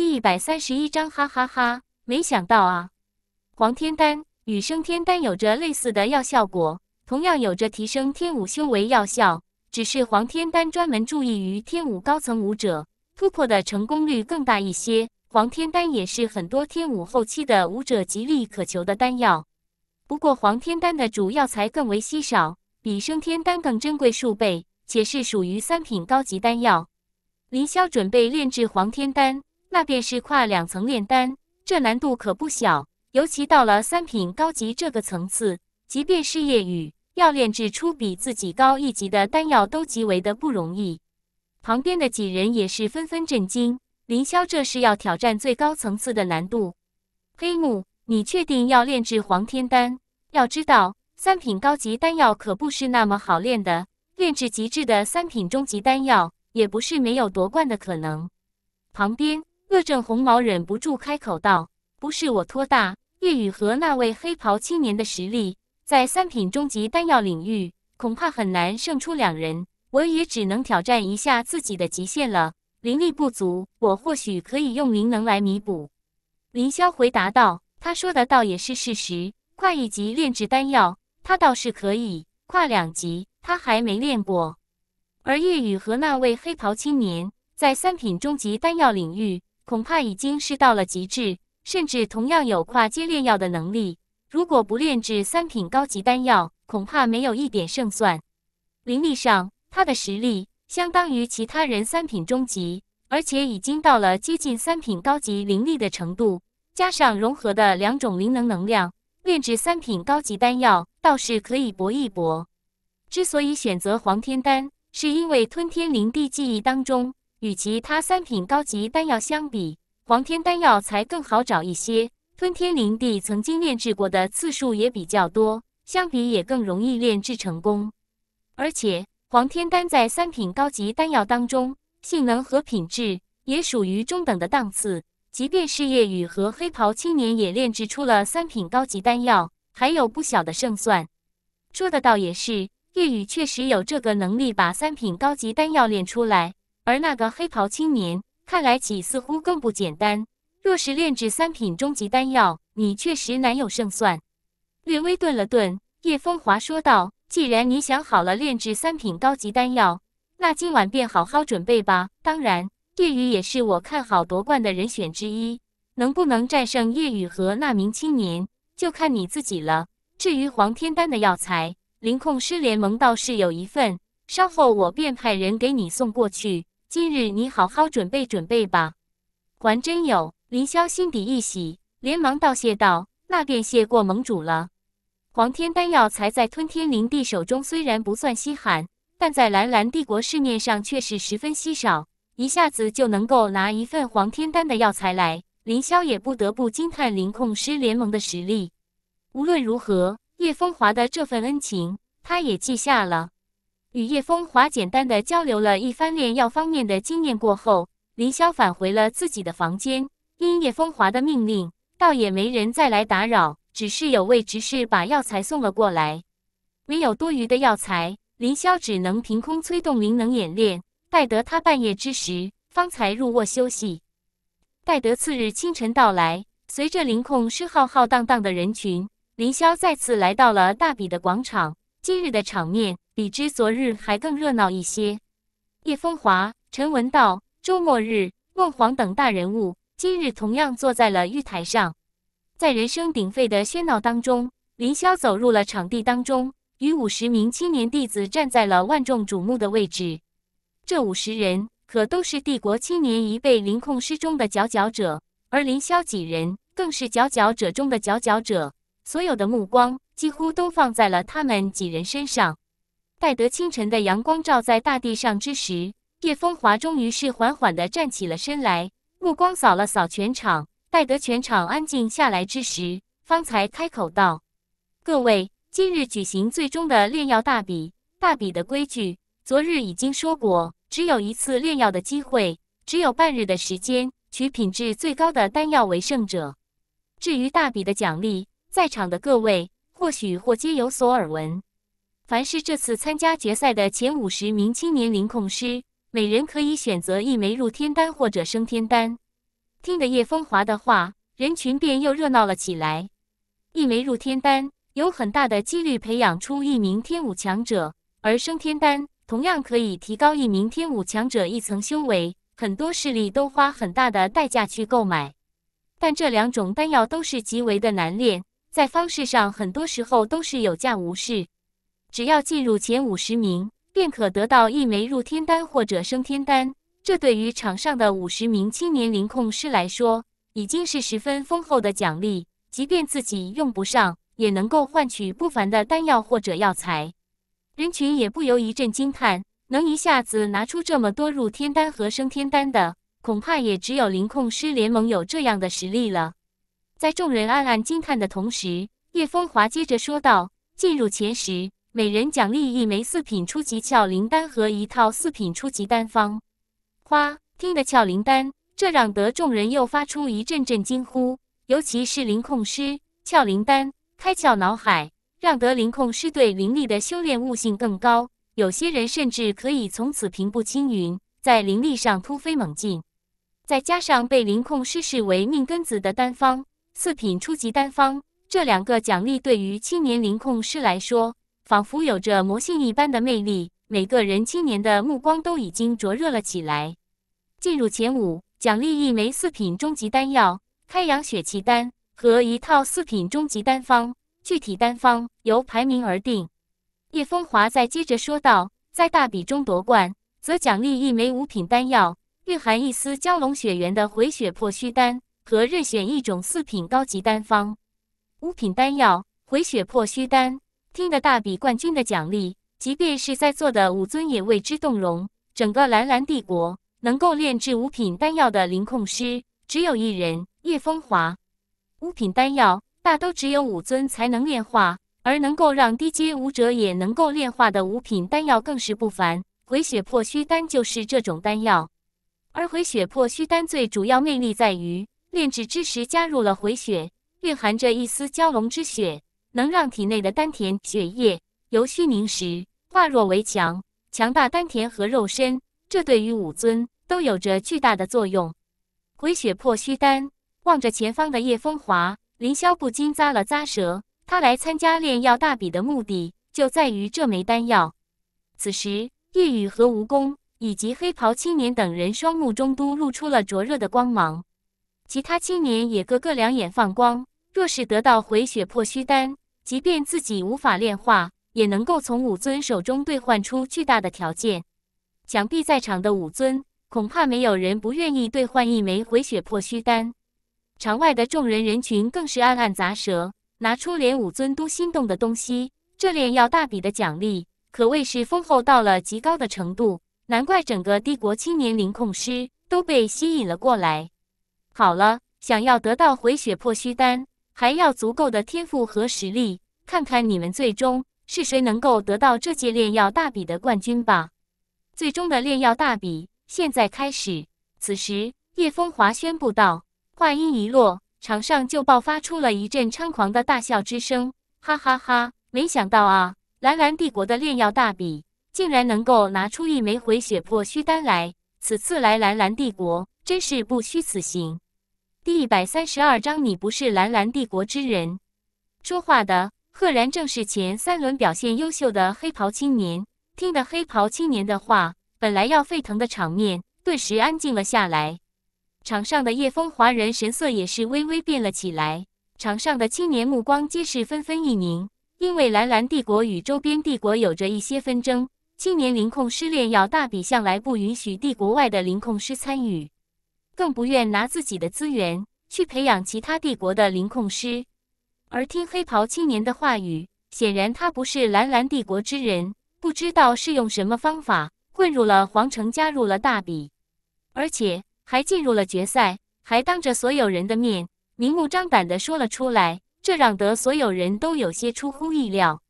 第一百三十一章，哈哈哈！没想到啊，黄天丹与升天丹有着类似的药效果，同样有着提升天武修为药效，只是黄天丹专门注意于天武高层武者，突破的成功率更大一些。黄天丹也是很多天武后期的武者极力渴求的丹药，不过黄天丹的主药材更为稀少，比升天丹更珍贵数倍，且是属于三品高级丹药。林霄准备炼制黄天丹。那便是跨两层炼丹，这难度可不小。尤其到了三品高级这个层次，即便是夜雨要炼制出比自己高一级的丹药，都极为的不容易。旁边的几人也是纷纷震惊。凌霄这是要挑战最高层次的难度。黑木，你确定要炼制黄天丹？要知道，三品高级丹药可不是那么好炼的，炼制极致的三品中级丹药，也不是没有夺冠的可能。旁边。恶正红毛忍不住开口道：“不是我托大，叶雨和那位黑袍青年的实力，在三品中级丹药领域，恐怕很难胜出两人。我也只能挑战一下自己的极限了。灵力不足，我或许可以用灵能来弥补。”林霄回答道：“他说的倒也是事实。跨一级炼制丹药，他倒是可以；跨两级，他还没练过。而叶雨和那位黑袍青年，在三品中级丹药领域。”恐怕已经是到了极致，甚至同样有跨阶炼药的能力。如果不炼制三品高级丹药，恐怕没有一点胜算。灵力上，他的实力相当于其他人三品中级，而且已经到了接近三品高级灵力的程度。加上融合的两种灵能能量，炼制三品高级丹药倒是可以搏一搏。之所以选择黄天丹，是因为吞天灵地记忆当中。与其他三品高级丹药相比，黄天丹药才更好找一些。吞天灵帝曾经炼制过的次数也比较多，相比也更容易炼制成功。而且黄天丹在三品高级丹药当中，性能和品质也属于中等的档次。即便是夜雨和黑袍青年也炼制出了三品高级丹药，还有不小的胜算。说的倒也是，夜雨确实有这个能力把三品高级丹药炼出来。而那个黑袍青年看来起似乎更不简单。若是炼制三品终极丹药，你确实难有胜算。略微顿了顿，叶风华说道：“既然你想好了炼制三品高级丹药，那今晚便好好准备吧。当然，叶雨也是我看好夺冠的人选之一。能不能战胜叶雨和那名青年，就看你自己了。至于黄天丹的药材，灵控师联盟倒是有一份，稍后我便派人给你送过去。”今日你好好准备准备吧，还真有。林霄心底一喜，连忙道谢道：“那便谢过盟主了。”黄天丹药材在吞天灵帝手中虽然不算稀罕，但在蓝蓝帝国市面上却是十分稀少。一下子就能够拿一份黄天丹的药材来，林霄也不得不惊叹灵控师联盟的实力。无论如何，叶风华的这份恩情，他也记下了。与叶风华简单的交流了一番炼药方面的经验过后，林霄返回了自己的房间。因叶风华的命令，倒也没人再来打扰，只是有位执事把药材送了过来。没有多余的药材，林霄只能凭空催动灵能演练，待得他半夜之时，方才入卧休息。待得次日清晨到来，随着灵控师浩浩荡荡的人群，林霄再次来到了大比的广场。今日的场面。比之昨日还更热闹一些。叶风华、陈文道、周末日、孟黄等大人物今日同样坐在了玉台上，在人声鼎沸的喧闹当中，林霄走入了场地当中，与五十名青年弟子站在了万众瞩目的位置。这五十人可都是帝国青年一辈灵控师中的佼佼者，而林霄几人更是佼佼者中的佼佼者，所有的目光几乎都放在了他们几人身上。待得清晨的阳光照在大地上之时，叶风华终于是缓缓地站起了身来，目光扫了扫全场。待得全场安静下来之时，方才开口道：“各位，今日举行最终的炼药大比。大比的规矩，昨日已经说过，只有一次炼药的机会，只有半日的时间，取品质最高的丹药为胜者。至于大比的奖励，在场的各位或许或皆有所耳闻。”凡是这次参加决赛的前五十名青年灵控师，每人可以选择一枚入天丹或者升天丹。听得叶风华的话，人群便又热闹了起来。一枚入天丹有很大的几率培养出一名天武强者，而升天丹同样可以提高一名天武强者一层修为。很多势力都花很大的代价去购买，但这两种丹药都是极为的难炼，在方式上很多时候都是有价无市。只要进入前五十名，便可得到一枚入天丹或者升天丹。这对于场上的五十名青年灵控师来说，已经是十分丰厚的奖励。即便自己用不上，也能够换取不凡的丹药或者药材。人群也不由一阵惊叹。能一下子拿出这么多入天丹和升天丹的，恐怕也只有灵控师联盟有这样的实力了。在众人暗暗惊叹的同时，叶风华接着说道：“进入前十，每人奖励一枚四品初级鞘灵丹和一套四品初级丹方。”花听得窍灵丹，这让得众人又发出一阵阵惊呼。尤其是灵控师，窍灵丹开窍脑海，让得灵控师对灵力的修炼悟性更高。有些人甚至可以从此平步青云，在灵力上突飞猛进。再加上被灵控师视为命根子的丹方，四品初级丹方，这两个奖励对于青年灵控师来说，仿佛有着魔性一般的魅力。每个人青年的目光都已经灼热了起来。进入前五，奖励一枚四品中级丹药——开阳血气丹和一套四品中级丹方，具体丹方由排名而定。叶风华再接着说道：“在大比中夺冠，则奖励一枚五品丹药，蕴含一丝蛟龙血源的回血破虚丹，和任选一种四品高级丹方。五品丹药回血破虚丹，听得大比冠军的奖励，即便是在座的武尊也为之动容。整个蓝蓝帝国能够炼制五品丹药的灵控师，只有一人——叶风华。五品丹药大都只有武尊才能炼化。”而能够让低阶武者也能够炼化的五品丹药更是不凡，回血破虚丹就是这种丹药。而回血破虚丹最主要魅力在于炼制之时加入了回血，蕴含着一丝蛟龙之血，能让体内的丹田血液由虚凝实，化弱为强，强大丹田和肉身。这对于武尊都有着巨大的作用。回血破虚丹，望着前方的叶风华，凌霄不禁咂了咂舌。他来参加炼药大比的目的就在于这枚丹药。此时，叶雨和蜈蚣以及黑袍青年等人双目中都露出了灼热的光芒，其他青年也个个两眼放光。若是得到回血破虚丹，即便自己无法炼化，也能够从武尊手中兑换出巨大的条件。想必在场的武尊，恐怕没有人不愿意兑换一枚回血破虚丹。场外的众人人群更是暗暗咂舌。拿出连武尊都心动的东西，这炼药大比的奖励可谓是丰厚到了极高的程度，难怪整个帝国青年灵控师都被吸引了过来。好了，想要得到回血破虚丹，还要足够的天赋和实力，看看你们最终是谁能够得到这届炼药大比的冠军吧。最终的炼药大比现在开始。此时，叶风华宣布道，话音一落。场上就爆发出了一阵猖狂的大笑之声，哈哈哈！没想到啊，蓝蓝帝国的炼药大比竟然能够拿出一枚回血破虚丹来，此次来蓝蓝帝国真是不虚此行。第一百三十二章，你不是蓝蓝帝国之人。说话的赫然正是前三轮表现优秀的黑袍青年。听得黑袍青年的话，本来要沸腾的场面顿时安静了下来。场上的叶风华人神色也是微微变了起来，场上的青年目光皆是纷纷一凝，因为蓝蓝帝国与周边帝国有着一些纷争，青年灵控失恋要大比向来不允许帝国外的灵控师参与，更不愿拿自己的资源去培养其他帝国的灵控师。而听黑袍青年的话语，显然他不是蓝蓝帝国之人，不知道是用什么方法混入了皇城，加入了大比，而且。还进入了决赛，还当着所有人的面明目张胆地说了出来，这让得所有人都有些出乎意料。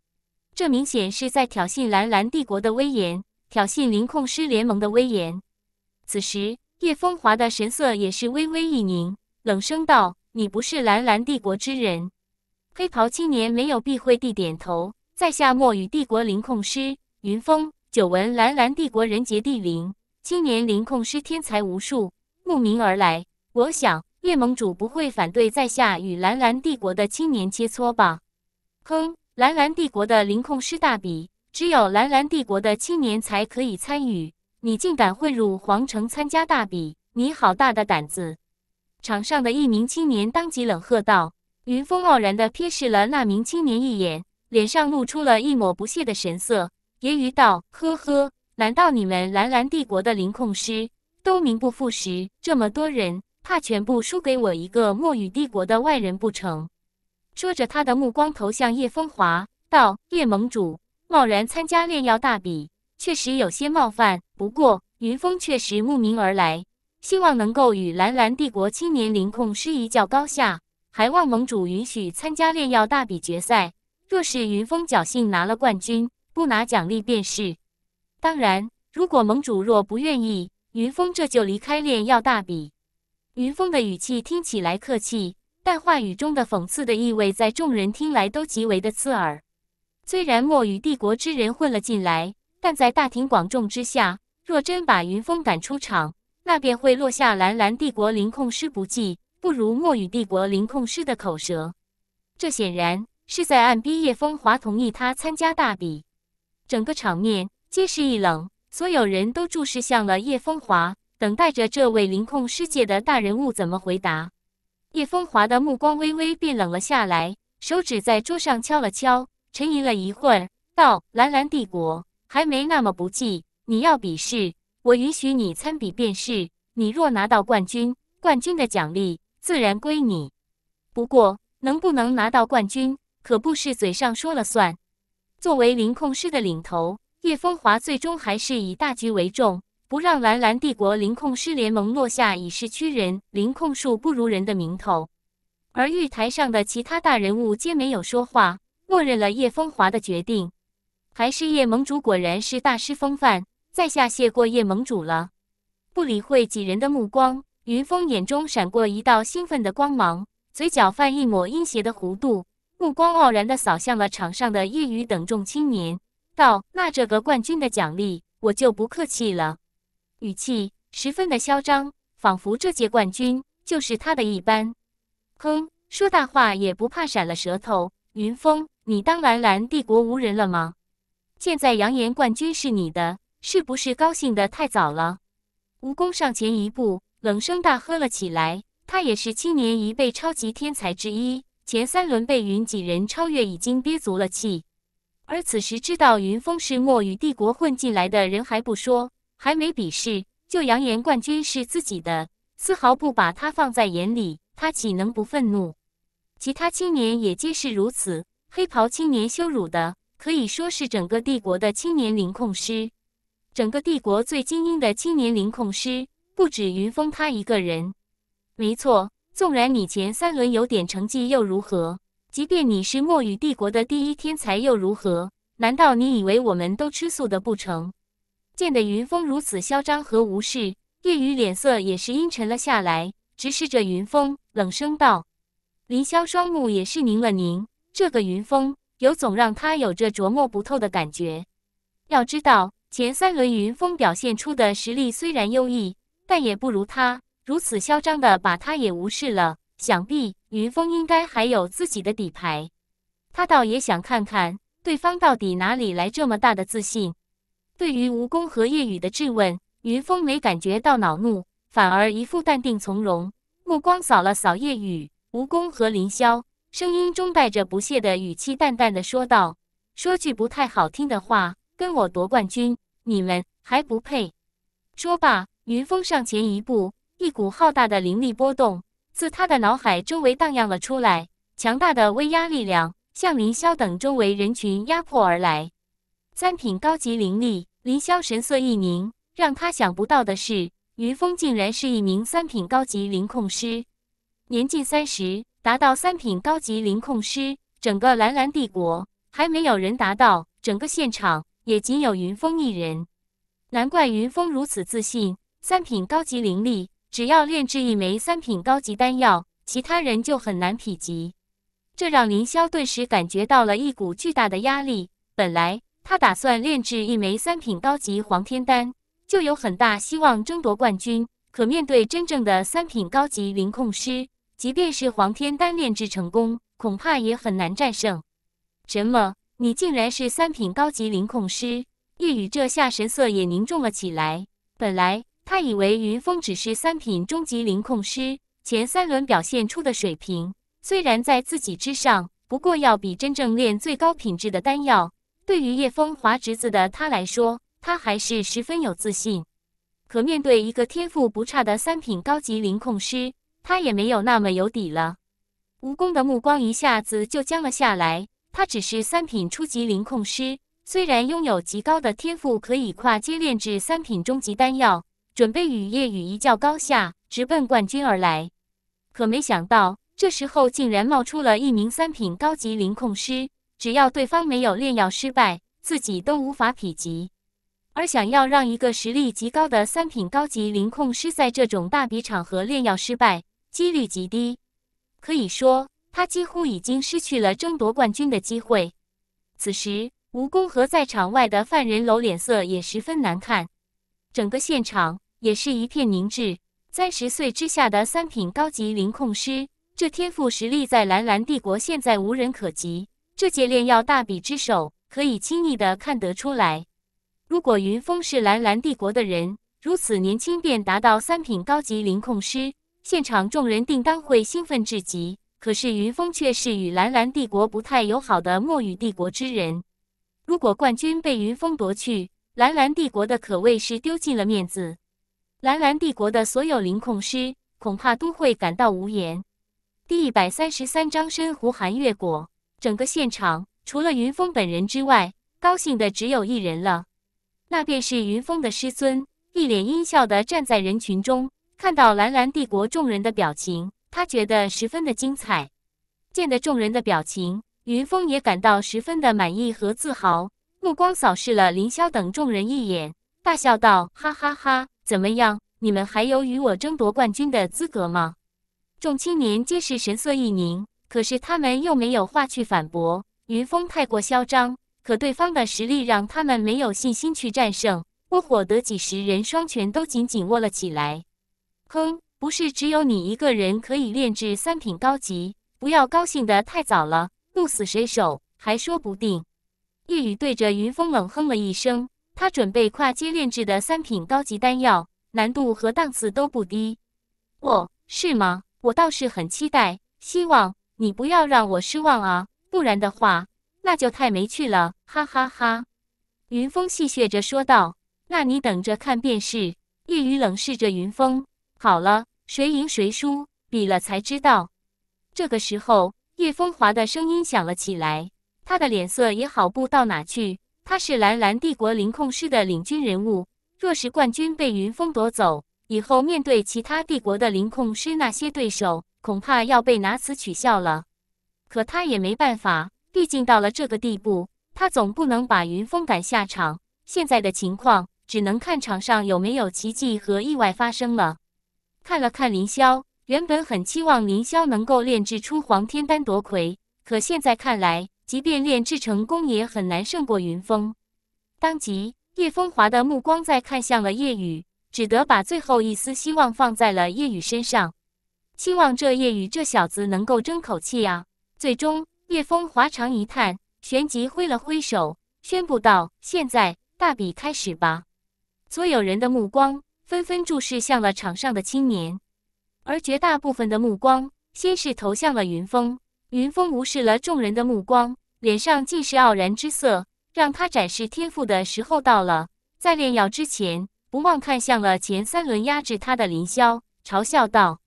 这明显是在挑衅蓝蓝帝国的威严，挑衅灵控师联盟的威严。此时，叶风华的神色也是微微一凝，冷声道：“你不是蓝蓝帝国之人。”黑袍青年没有避讳地点头：“在下墨雨帝国灵控师云峰，久闻蓝蓝帝国人杰地灵，青年灵控师天才无数。”慕名而来，我想叶盟主不会反对在下与蓝蓝帝国的青年切磋吧？哼，蓝蓝帝国的灵控师大比，只有蓝蓝帝国的青年才可以参与，你竟敢混入皇城参加大比，你好大的胆子！场上的一名青年当即冷喝道。云峰傲然地瞥视了那名青年一眼，脸上露出了一抹不屑的神色，揶揄道：“呵呵，难道你们蓝蓝帝国的灵控师都名不副实？这么多人，怕全部输给我一个墨雨帝国的外人不成？”说着，他的目光投向叶风华，道：“叶盟主，贸然参加炼药大比，确实有些冒犯。不过，云峰确实慕名而来，希望能够与蓝蓝帝国青年灵控师一较高下。”还望盟主允许参加炼药大比决赛。若是云峰侥幸拿了冠军，不拿奖励便是。当然，如果盟主若不愿意，云峰这就离开炼药大比。云峰的语气听起来客气，但话语中的讽刺的意味在众人听来都极为的刺耳。虽然墨与帝国之人混了进来，但在大庭广众之下，若真把云峰赶出场，那便会落下蓝蓝帝国凌控师不济。不如墨雨帝国灵控师的口舌，这显然是在暗逼叶风华同意他参加大比。整个场面皆是一冷，所有人都注视向了叶风华，等待着这位灵控师界的大人物怎么回答。叶风华的目光微微变冷了下来，手指在桌上敲了敲，沉吟了一会儿，道：“蓝蓝帝国还没那么不济，你要比试，我允许你参比便是。你若拿到冠军，冠军的奖励。”自然归你，不过能不能拿到冠军，可不是嘴上说了算。作为灵控师的领头，叶风华最终还是以大局为重，不让蓝蓝帝国灵控师联盟落下以势屈人、灵控术不如人的名头。而玉台上的其他大人物皆没有说话，默认了叶风华的决定。还是叶盟主果然是大师风范，在下谢过叶盟主了。不理会几人的目光。云峰眼中闪过一道兴奋的光芒，嘴角泛一抹阴邪的弧度，目光傲然地扫向了场上的叶雨等众青年，道：“那这个冠军的奖励，我就不客气了。”语气十分的嚣张，仿佛这届冠军就是他的一般。哼，说大话也不怕闪了舌头。云峰，你当蓝蓝帝国无人了吗？现在扬言冠军是你的，是不是高兴的太早了？蜈蚣上前一步。冷声大喝了起来。他也是青年一辈超级天才之一，前三轮被云几人超越，已经憋足了气。而此时知道云峰是墨雨帝国混进来的人还不说，还没比试就扬言冠军是自己的，丝毫不把他放在眼里，他岂能不愤怒？其他青年也皆是如此。黑袍青年羞辱的可以说是整个帝国的青年灵控师，整个帝国最精英的青年灵控师。不止云峰他一个人，没错。纵然你前三轮有点成绩又如何？即便你是墨雨帝国的第一天才又如何？难道你以为我们都吃素的不成？见得云峰如此嚣张和无视，叶雨脸色也是阴沉了下来，直视着云峰，冷声道：“林霄双目也是凝了凝。这个云峰，有总让他有着琢磨不透的感觉。要知道，前三轮云峰表现出的实力虽然优异。”但也不如他如此嚣张的把他也无视了。想必云峰应该还有自己的底牌，他倒也想看看对方到底哪里来这么大的自信。对于蜈蚣和夜雨的质问，云峰没感觉到恼怒，反而一副淡定从容，目光扫了扫夜雨、蜈蚣和凌霄，声音中带着不屑的语气，淡淡的说道：“说句不太好听的话，跟我夺冠军，你们还不配。”说罢。云峰上前一步，一股浩大的灵力波动自他的脑海周围荡漾了出来，强大的威压力量向林霄等周围人群压迫而来。三品高级灵力，林霄神色一凝，让他想不到的是，云峰竟然是一名三品高级灵控师，年近三十，达到三品高级灵控师，整个蓝蓝帝国还没有人达到，整个现场也仅有云峰一人，难怪云峰如此自信。三品高级灵力，只要炼制一枚三品高级丹药，其他人就很难匹及。这让林霄顿时感觉到了一股巨大的压力。本来他打算炼制一枚三品高级黄天丹，就有很大希望争夺冠军。可面对真正的三品高级灵控师，即便是黄天丹炼制成功，恐怕也很难战胜。什么？你竟然是三品高级灵控师？叶雨这下神色也凝重了起来。本来他以为云峰只是三品中级灵控师，前三轮表现出的水平虽然在自己之上，不过要比真正炼最高品质的丹药，对于叶风华侄子的他来说，他还是十分有自信。可面对一个天赋不差的三品高级灵控师，他也没有那么有底了。蜈蚣的目光一下子就僵了下来。他只是三品初级灵控师，虽然拥有极高的天赋，可以跨阶炼制三品中级丹药，准备与叶雨一较高下，直奔冠军而来。可没想到，这时候竟然冒出了一名三品高级灵控师。只要对方没有炼药失败，自己都无法匹敌。而想要让一个实力极高的三品高级灵控师在这种大比场合炼药失败，几率极低。可以说。他几乎已经失去了争夺冠军的机会。此时，蜈蚣和在场外的犯人楼脸色也十分难看，整个现场也是一片凝滞。三十岁之下的三品高级灵控师，这天赋实力在蓝蓝帝国现在无人可及。这届炼药大比之手，可以轻易的看得出来。如果云峰是蓝蓝帝国的人，如此年轻便达到三品高级灵控师，现场众人定当会兴奋至极。可是云峰却是与蓝蓝帝国不太友好的墨雨帝国之人。如果冠军被云峰夺去，蓝蓝帝国的可谓是丢尽了面子。蓝蓝帝国的所有灵控师恐怕都会感到无言。第一百三十三章深湖寒月果。整个现场除了云峰本人之外，高兴的只有一人了，那便是云峰的师尊，一脸阴笑的站在人群中，看到蓝蓝帝国众人的表情。他觉得十分的精彩，见得众人的表情，云峰也感到十分的满意和自豪，目光扫视了凌霄等众人一眼，大笑道：“哈哈哈，怎么样？你们还有与我争夺冠军的资格吗？”众青年皆是神色一凝，可是他们又没有话去反驳。云峰太过嚣张，可对方的实力让他们没有信心去战胜。窝火得几十人双拳都紧紧握了起来。哼！不是只有你一个人可以炼制三品高级，不要高兴得太早了，鹿死谁手还说不定。叶雨对着云峰冷哼了一声，他准备跨阶炼制的三品高级丹药，难度和档次都不低。哦，是吗？我倒是很期待，希望你不要让我失望啊，不然的话那就太没趣了，哈哈哈。云峰戏谑着说道：“那你等着看便是。”叶雨冷视着云峰，好了。谁赢谁输，比了才知道。这个时候，叶风华的声音响了起来，他的脸色也好不到哪去。他是蓝蓝帝国灵控师的领军人物，若是冠军被云峰夺走，以后面对其他帝国的灵控师那些对手，恐怕要被拿此取笑了。可他也没办法，毕竟到了这个地步，他总不能把云峰赶下场。现在的情况，只能看场上有没有奇迹和意外发生了。看了看凌霄，原本很期望凌霄能够炼制出黄天丹夺魁，可现在看来，即便炼制成功，也很难胜过云峰。当即，叶风华的目光再看向了叶雨，只得把最后一丝希望放在了叶雨身上，希望这叶雨这小子能够争口气啊。最终，叶风华长一叹，旋即挥了挥手，宣布道：“现在大比开始吧！”所有人的目光。纷纷注视向了场上的青年，而绝大部分的目光先是投向了云峰。云峰无视了众人的目光，脸上尽是傲然之色。让他展示天赋的时候到了。在炼药之前，不忘看向了前三轮压制他的凌霄，嘲笑道：“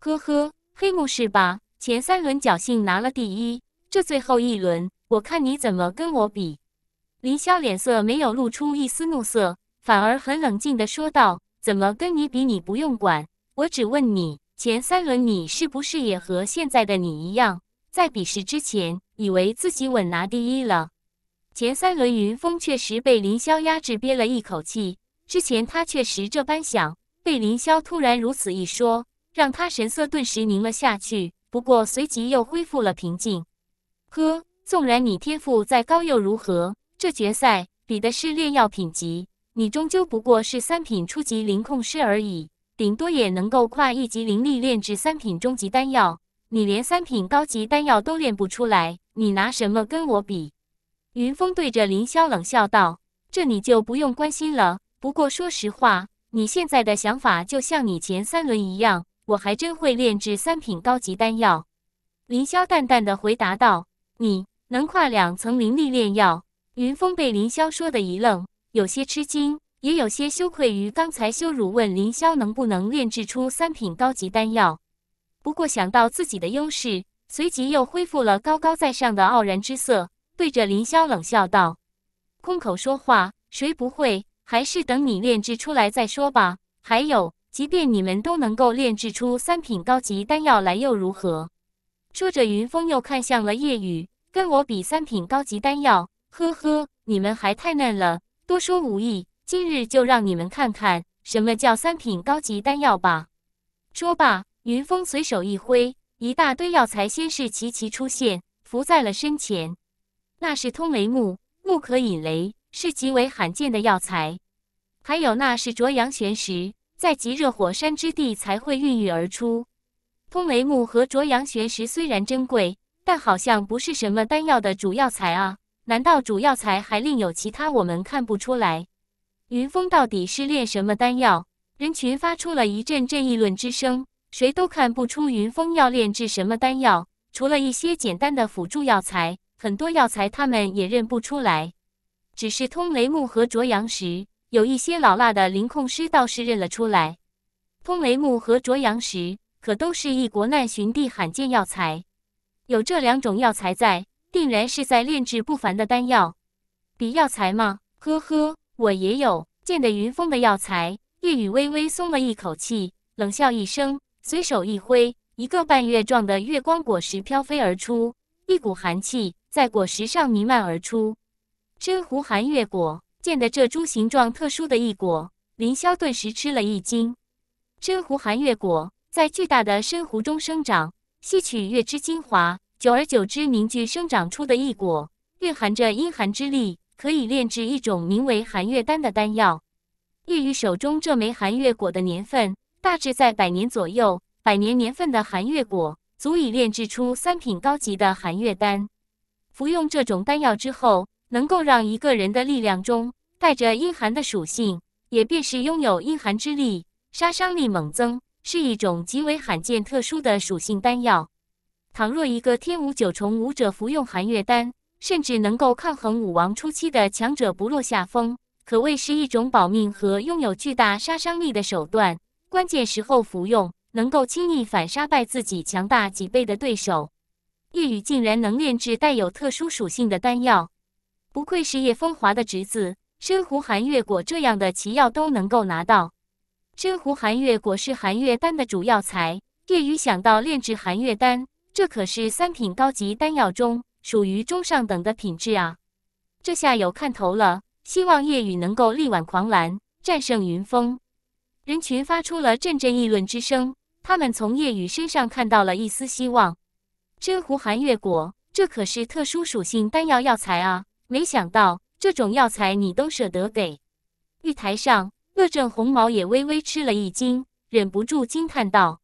呵呵，黑幕是吧？前三轮侥幸拿了第一，这最后一轮，我看你怎么跟我比。”凌霄脸色没有露出一丝怒色，反而很冷静地说道。怎么跟你比？你不用管，我只问你，前三轮你是不是也和现在的你一样，在比试之前以为自己稳拿第一了？前三轮云峰确实被凌霄压制，憋了一口气。之前他确实这般想，被凌霄突然如此一说，让他神色顿时凝了下去。不过随即又恢复了平静。呵，纵然你天赋再高又如何？这决赛比的是炼药品级。你终究不过是三品初级灵控师而已，顶多也能够跨一级灵力炼制三品中级丹药。你连三品高级丹药都炼不出来，你拿什么跟我比？”云峰对着林霄冷笑道：“这你就不用关心了。不过说实话，你现在的想法就像你前三轮一样，我还真会炼制三品高级丹药。”林霄淡淡的回答道：“你能跨两层灵力炼药？”云峰被林霄说的一愣，有些吃惊，也有些羞愧于刚才羞辱，问林霄能不能炼制出三品高级丹药。不过想到自己的优势，随即又恢复了高高在上的傲然之色，对着林霄冷笑道：“空口说话，谁不会？还是等你炼制出来再说吧。还有，即便你们都能够炼制出三品高级丹药来，又如何？”说着，云峰又看向了叶雨，跟我比三品高级丹药？呵呵，你们还太嫩了，多说无益。今日就让你们看看什么叫三品高级丹药吧。说罢，云峰随手一挥，一大堆药材先是齐齐出现，浮在了身前。那是通雷木，木可引雷，是极为罕见的药材。还有那是卓阳玄石，在极热火山之地才会孕育而出。通雷木和卓阳玄石虽然珍贵，但好像不是什么丹药的主要材啊？难道主要材还另有其他我们看不出来？云峰到底是炼什么丹药？人群发出了一阵阵议论之声，谁都看不出云峰要炼制什么丹药，除了一些简单的辅助药材，很多药材他们也认不出来。只是通雷木和卓阳石，有一些老辣的灵控师倒是认了出来。通雷木和卓阳石。可都是一国难寻地罕见药材，有这两种药材在，定然是在炼制不凡的丹药。比药材吗？呵呵，我也有。见得云峰的药材，叶雨微微松了一口气，冷笑一声，随手一挥，一个半月状的月光果实飘飞而出，一股寒气在果实上弥漫而出。真湖寒月果。见得这株形状特殊的异果，林霄顿时吃了一惊。真湖寒月果。在巨大的深湖中生长，吸取月之精华，久而久之凝聚生长出的异果，蕴含着阴寒之力，可以炼制一种名为寒月丹的丹药。叶玉手中这枚寒月果的年份大致在百年左右，百年年份的寒月果足以炼制出三品高级的寒月丹。服用这种丹药之后，能够让一个人的力量中带着阴寒的属性，也便是拥有阴寒之力，杀伤力猛增。是一种极为罕见、特殊的属性丹药。倘若一个天武九重武者服用寒月丹，甚至能够抗衡武王初期的强者不落下风，可谓是一种保命和拥有巨大杀伤力的手段。关键时候服用，能够轻易反杀败自己强大几倍的对手。叶雨竟然能炼制带有特殊属性的丹药，不愧是叶风华的侄子，深湖寒月果这样的奇药都能够拿到。深湖寒月果是寒月丹的主要材，叶雨想到炼制寒月丹，这可是三品高级丹药中属于中上等的品质啊！这下有看头了，希望夜雨能够力挽狂澜，战胜云峰。人群发出了阵阵议论之声，他们从夜雨身上看到了一丝希望。真湖寒月果，这可是特殊属性丹药药材啊！没想到这种药材你都舍得给。玉台上。乐正红毛也微微吃了一惊，忍不住惊叹道：“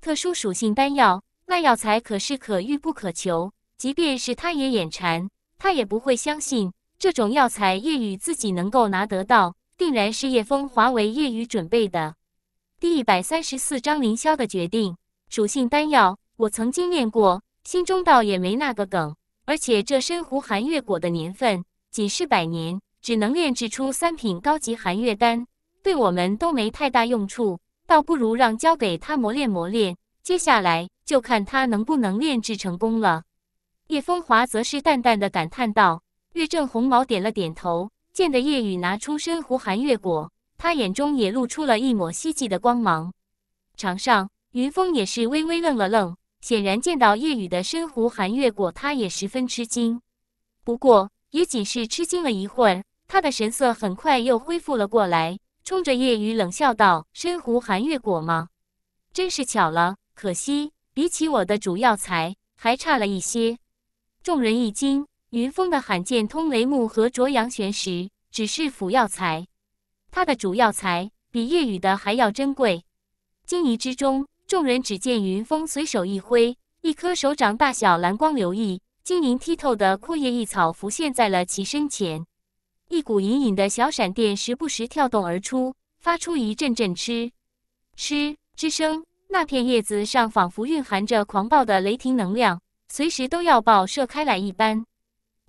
特殊属性丹药，那药材可是可遇不可求。即便是他也眼馋，他也不会相信这种药材叶雨自己能够拿得到，定然是叶风华为叶雨准备的。”第一百三十四章凌霄的决定。属性丹药，我曾经练过，心中倒也没那个梗。而且这深湖寒月果的年份仅是百年，只能炼制出三品高级寒月丹。对我们都没太大用处，倒不如让交给他磨练磨练。接下来就看他能不能炼制成功了。叶风华则是淡淡的感叹道。岳正红毛点了点头，见得叶雨拿出深湖寒月果，他眼中也露出了一抹希冀的光芒。场上，云峰也是微微愣了愣，显然见到叶雨的深湖寒月果，他也十分吃惊。不过也仅是吃惊了一会儿，他的神色很快又恢复了过来。冲着叶雨冷笑道：“深湖寒月果吗？真是巧了，可惜比起我的主药材还差了一些。”众人一惊，云峰的罕见通雷木和卓阳玄石只是辅药材，他的主药材比叶雨的还要珍贵。惊疑之中，众人只见云峰随手一挥，一颗手掌大小蓝光流溢、晶莹剔透的阔叶异草浮现在了其身前，一股隐隐的小闪电时不时跳动而出，发出一阵阵嗤嗤之声。那片叶子上仿佛蕴含着狂暴的雷霆能量，随时都要爆射开来一般。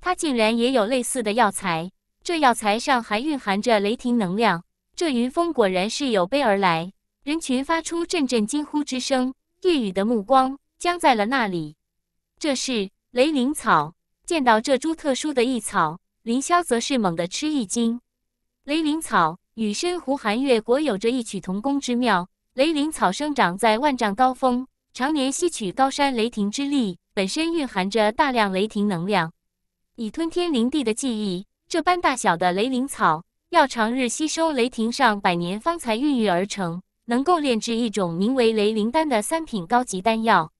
它竟然也有类似的药材，这药材上还蕴含着雷霆能量。这云峰果然是有备而来。人群发出阵阵惊呼之声，夜雨的目光僵在了那里。这是雷灵草。见到这株特殊的异草，凌霄则是猛地吃一惊。雷灵草与深湖寒月果有着异曲同工之妙。雷灵草生长在万丈高峰，常年吸取高山雷霆之力，本身蕴含着大量雷霆能量。以吞天灵地的记忆，这般大小的雷灵草要长日吸收雷霆上百年方才孕育而成。能够炼制一种名为雷灵丹的三品高级丹药，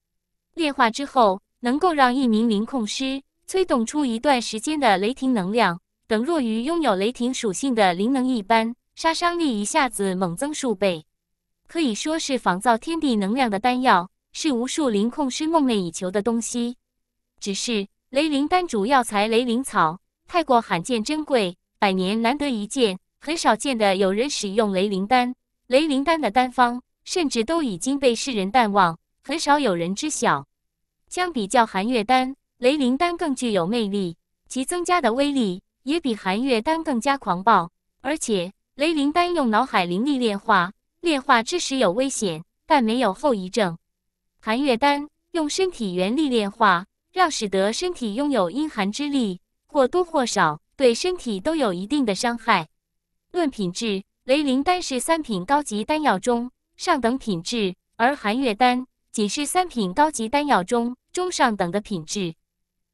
炼化之后，能够让一名灵控师催动出一段时间的雷霆能量，等若于拥有雷霆属性的灵能一般，杀伤力一下子猛增数倍，可以说是仿造天地能量的丹药，是无数灵控师梦寐以求的东西。只是雷灵丹主药材雷灵草太过罕见珍贵，百年难得一见，很少见的有人使用雷灵丹。雷灵丹的丹方甚至都已经被世人淡忘，很少有人知晓。相比较寒月丹，雷灵丹更具有魅力，其增加的威力也比寒月丹更加狂暴。而且，雷灵丹用脑海灵力炼化，炼化之时有危险，但没有后遗症。寒月丹用身体元力炼化，让使得身体拥有阴寒之力，或多或少对身体都有一定的伤害。论品质。雷灵丹是三品高级丹药中上等品质，而寒月丹仅是三品高级丹药中中上等的品质。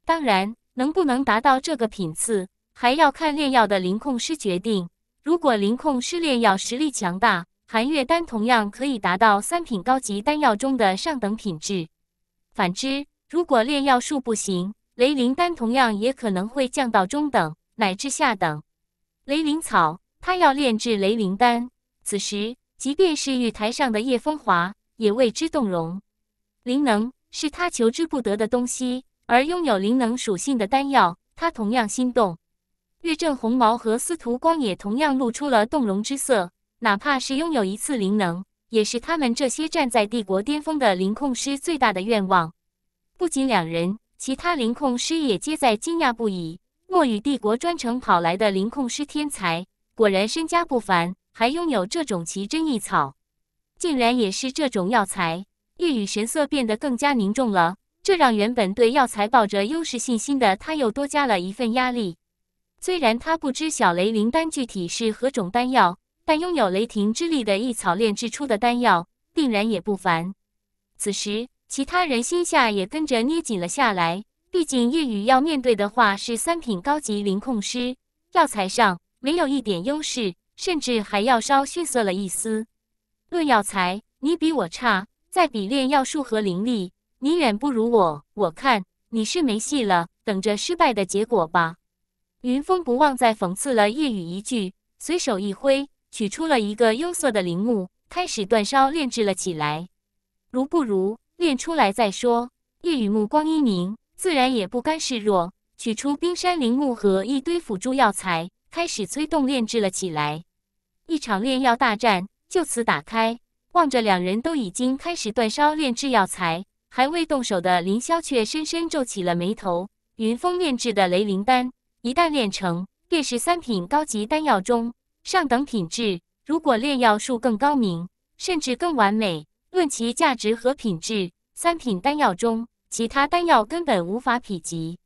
当然，能不能达到这个品次，还要看炼药的灵控师决定。如果灵控师炼药实力强大，寒月丹同样可以达到三品高级丹药中的上等品质。反之，如果炼药术不行，雷灵丹同样也可能会降到中等乃至下等。雷灵草。他要炼制雷灵丹，此时即便是玉台上的叶风华也为之动容。灵能是他求之不得的东西，而拥有灵能属性的丹药，他同样心动。岳正红毛和司徒光也同样露出了动容之色。哪怕是拥有一次灵能，也是他们这些站在帝国巅峰的灵控师最大的愿望。不仅两人，其他灵控师也皆在惊讶不已。墨雨帝国专程跑来的灵控师天才。果然身家不凡，还拥有这种奇珍异草，竟然也是这种药材。夜雨神色变得更加凝重了，这让原本对药材抱着优势信心的他又多加了一份压力。虽然他不知小雷灵丹具体是何种丹药，但拥有雷霆之力的一草炼制出的丹药，定然也不凡。此时，其他人心下也跟着捏紧了下来。毕竟夜雨要面对的话是三品高级灵控师，药材上。没有一点优势，甚至还要稍逊色了一丝。论药材，你比我差；再比炼药术和灵力，你远不如我。我看你是没戏了，等着失败的结果吧。云峰不忘再讽刺了叶雨一句，随手一挥，取出了一个幽色的灵木，开始煅烧炼制了起来。如不如，炼出来再说。叶雨目光一凝，自然也不甘示弱，取出冰山灵木和一堆辅助药材。开始催动炼制了起来，一场炼药大战就此打开。望着两人都已经开始煅烧炼制药材，还未动手的凌霄却深深皱起了眉头。云峰炼制的雷灵丹，一旦炼成，便是三品高级丹药中上等品质。如果炼药术更高明，甚至更完美，论其价值和品质，三品丹药中其他丹药根本无法匹及。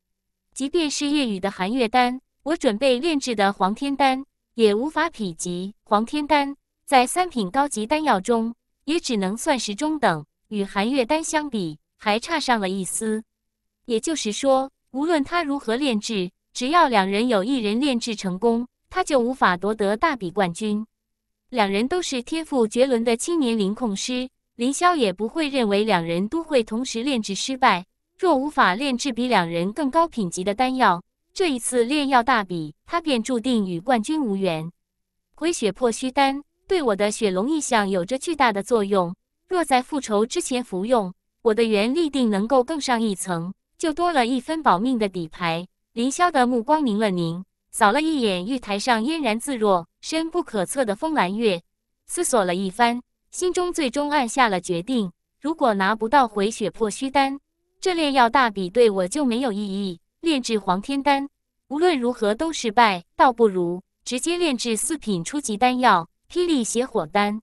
即便是夜雨的寒月丹。我准备炼制的黄天丹也无法匹及黄天丹，在三品高级丹药中也只能算是中等，与寒月丹相比还差上了一丝。也就是说，无论他如何炼制，只要两人有一人炼制成功，他就无法夺得大比冠军。两人都是天赋绝伦的青年灵控师，林霄也不会认为两人都会同时炼制失败。若无法炼制比两人更高品级的丹药，这一次炼药大比，他便注定与冠军无缘。回血破虚丹对我的血龙意象有着巨大的作用，若在复仇之前服用，我的元力定能够更上一层，就多了一分保命的底牌。凌霄的目光凝了凝，扫了一眼玉台上嫣然自若、深不可测的风兰月，思索了一番，心中最终暗下了决定：如果拿不到回血破虚丹，这炼药大比对我就没有意义。炼制黄天丹，无论如何都失败，倒不如直接炼制四品初级丹药——霹雳邪火丹。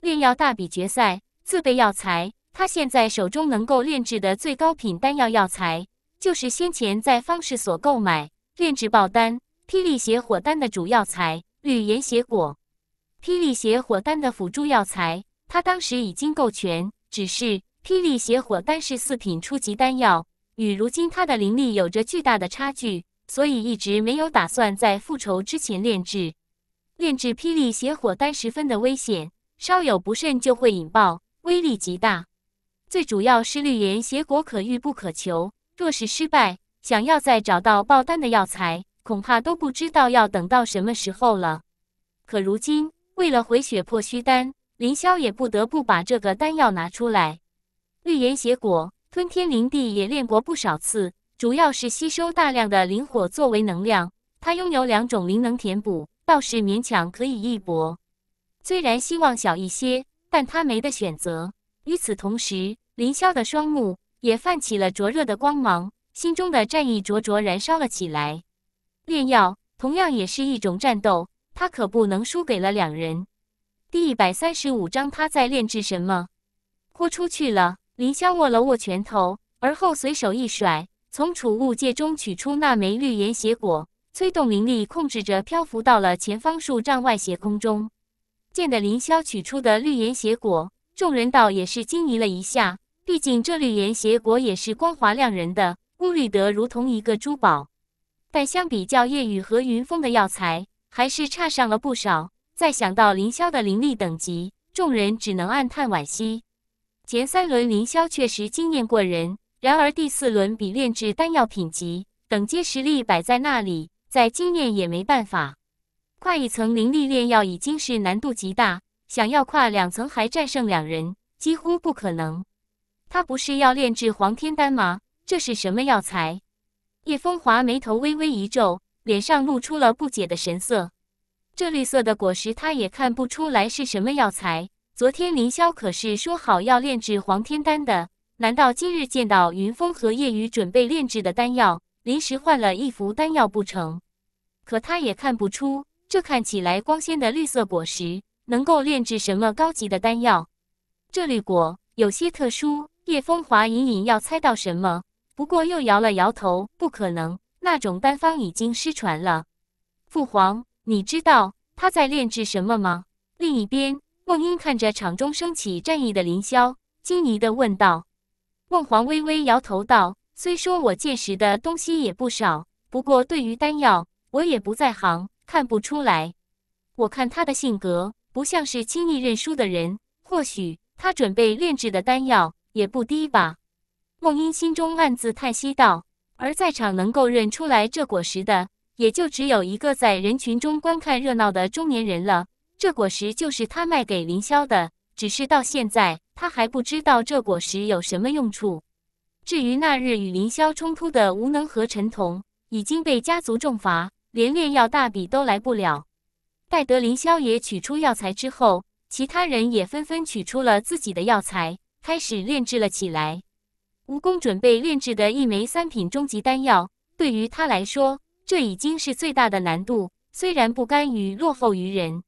炼药大比决赛，自备药材。他现在手中能够炼制的最高品丹药药材，就是先前在方士所购买炼制爆丹、霹雳邪火丹的主药材绿岩邪果。霹雳邪火丹的辅助药材，他当时已经够全，只是霹雳邪火丹是四品初级丹药，与如今他的灵力有着巨大的差距，所以一直没有打算在复仇之前炼制。炼制霹雳邪火丹十分的危险，稍有不慎就会引爆，威力极大。最主要是绿岩邪果可遇不可求，若是失败，想要再找到爆丹的药材，恐怕都不知道要等到什么时候了。可如今为了回血破虚丹，林霄也不得不把这个丹药拿出来。绿岩邪果，吞天灵帝也炼过不少次，主要是吸收大量的灵火作为能量。他拥有两种灵能填补，倒是勉强可以一搏。虽然希望小一些，但他没得选择。与此同时，林霄的双目也泛起了灼热的光芒，心中的战意灼灼燃烧了起来。炼药同样也是一种战斗，他可不能输给了两人。第一百三十五章，他在炼制什么？豁出去了！林霄握了握拳头，而后随手一甩，从储物戒中取出那枚绿岩邪果，催动灵力控制着漂浮到了前方数丈外斜空中。见的凌霄取出的绿岩邪果。众人倒也是惊疑了一下，毕竟这绿岩邪果也是光滑亮人的，乌绿得如同一个珠宝。但相比较夜雨和云峰的药材，还是差上了不少。再想到凌霄的灵力等级，众人只能暗叹惋惜。前三轮凌霄确实经验过人，然而第四轮比炼制丹药品级等阶实力摆在那里，再经验也没办法。跨一层灵力炼药已经是难度极大。想要跨两层还战胜两人，几乎不可能。他不是要炼制黄天丹吗？这是什么药材？叶风华眉头微微一皱，脸上露出了不解的神色。这绿色的果实，他也看不出来是什么药材。昨天凌霄可是说好要炼制黄天丹的，难道今日见到云峰和叶雨准备炼制的丹药，临时换了一副丹药不成？可他也看不出，这看起来光鲜的绿色果实。能够炼制什么高级的丹药？这绿果有些特殊。叶风华隐隐要猜到什么，不过又摇了摇头，不可能，那种丹方已经失传了。父皇，你知道他在炼制什么吗？另一边，梦英看着场中升起战意的凌霄，惊疑地问道。梦皇微微摇头道：“虽说我见识的东西也不少，不过对于丹药，我也不在行，看不出来。我看他的性格。”不像是轻易认输的人，或许他准备炼制的丹药也不低吧。梦英心中暗自叹息道。而在场能够认出来这果实的，也就只有一个在人群中观看热闹的中年人了。这果实就是他卖给凌霄的，只是到现在他还不知道这果实有什么用处。至于那日与凌霄冲突的无能和陈彤，已经被家族重罚，连炼药大比都来不了。待得凌霄也取出药材之后，其他人也纷纷取出了自己的药材，开始炼制了起来。蜈蚣准备炼制的一枚三品中级丹药，对于他来说，这已经是最大的难度。虽然不甘于落后于人，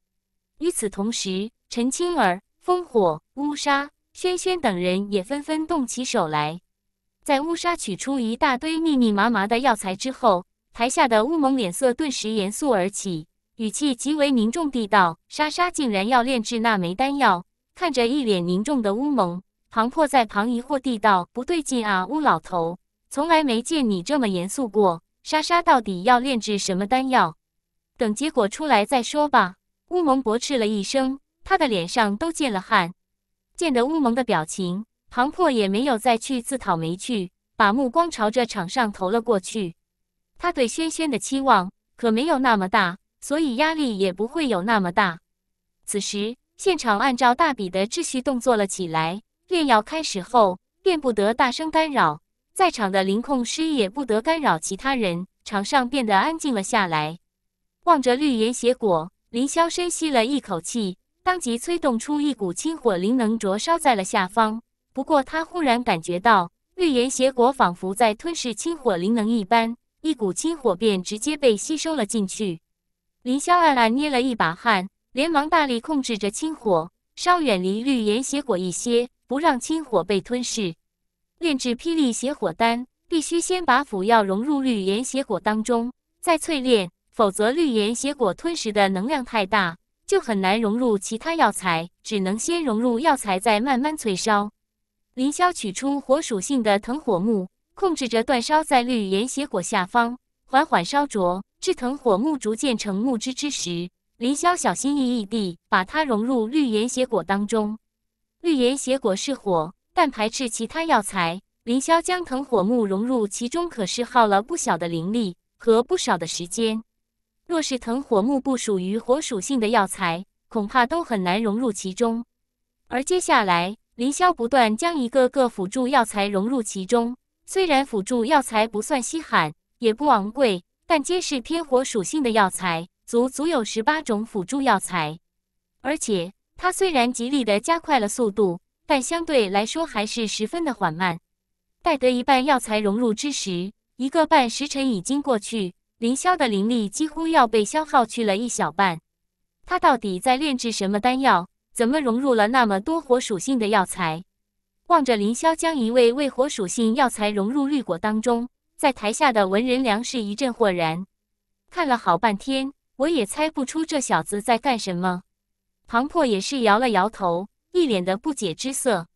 与此同时，陈青儿、烽火、乌沙、轩轩等人也纷纷动起手来。在乌沙取出一大堆密密麻麻的药材之后，台下的乌蒙脸色顿时严肃而起。语气极为凝重地道：“莎莎竟然要炼制那枚丹药。”看着一脸凝重的乌蒙，庞破在旁疑惑地道：“不对劲啊，乌老头，从来没见你这么严肃过。莎莎到底要炼制什么丹药？等结果出来再说吧。”乌蒙驳斥了一声，他的脸上都见了汗。见得乌蒙的表情，庞破也没有再去自讨没趣，把目光朝着场上投了过去。他对轩轩的期望可没有那么大。所以压力也不会有那么大。此时，现场按照大比的秩序动作了起来。炼药开始后，便不得大声干扰，在场的灵控师也不得干扰其他人，场上变得安静了下来。望着绿岩邪果，林霄深吸了一口气，当即催动出一股清火灵能，灼烧在了下方。不过他忽然感觉到，绿岩邪果仿佛在吞噬清火灵能一般，一股清火便直接被吸收了进去。林霄暗暗捏了一把汗，连忙大力控制着清火，稍远离绿岩邪果一些，不让清火被吞噬。炼制霹雳邪火丹，必须先把辅药融入绿岩邪火当中，再淬炼，否则绿岩邪火吞食的能量太大，就很难融入其他药材，只能先融入药材，再慢慢淬烧。林霄取出火属性的藤火木，控制着煅烧在绿岩邪火下方，缓缓烧灼。至藤火木逐渐成木枝之时，林霄小心翼翼地把它融入绿岩邪火当中。绿岩邪果是火，但排斥其他药材。林霄将藤火木融入其中，可是耗了不小的灵力和不少的时间。若是藤火木不属于火属性的药材，恐怕都很难融入其中。而接下来，林霄不断将一个个辅助药材融入其中。虽然辅助药材不算稀罕，也不昂贵。但皆是偏火属性的药材，足足有十八种辅助药材，而且他虽然极力的加快了速度，但相对来说还是十分的缓慢。待得一半药材融入之时，一个半时辰已经过去，凌霄的灵力几乎要被消耗去了一小半。他到底在炼制什么丹药？怎么融入了那么多火属性的药材？望着凌霄将一味未火属性药材融入绿果当中。在台下的文人良是一阵豁然，看了好半天，我也猜不出这小子在干什么。庞破也是摇了摇头，一脸的不解之色。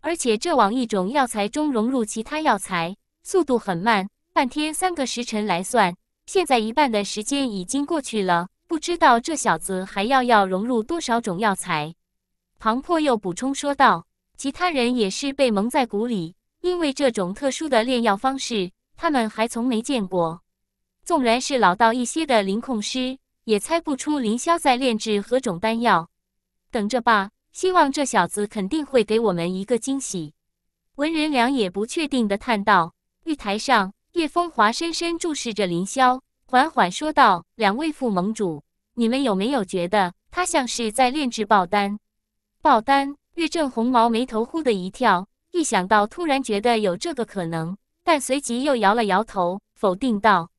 而且这往一种药材中融入其他药材，速度很慢，半天三个时辰来算，现在一半的时间已经过去了，不知道这小子还要要融入多少种药材。庞破又补充说道：“其他人也是被蒙在鼓里，因为这种特殊的炼药方式。”他们还从没见过，纵然是老道一些的灵控师，也猜不出凌霄在炼制何种丹药。等着吧，希望这小子肯定会给我们一个惊喜。文人良也不确定的叹道。玉台上，叶风华深深注视着凌霄，缓缓说道：“两位副盟主，你们有没有觉得他像是在炼制爆丹？”爆丹？岳正红毛眉头忽的一跳，一想到，突然觉得有这个可能。但随即又摇了摇头，否定道：“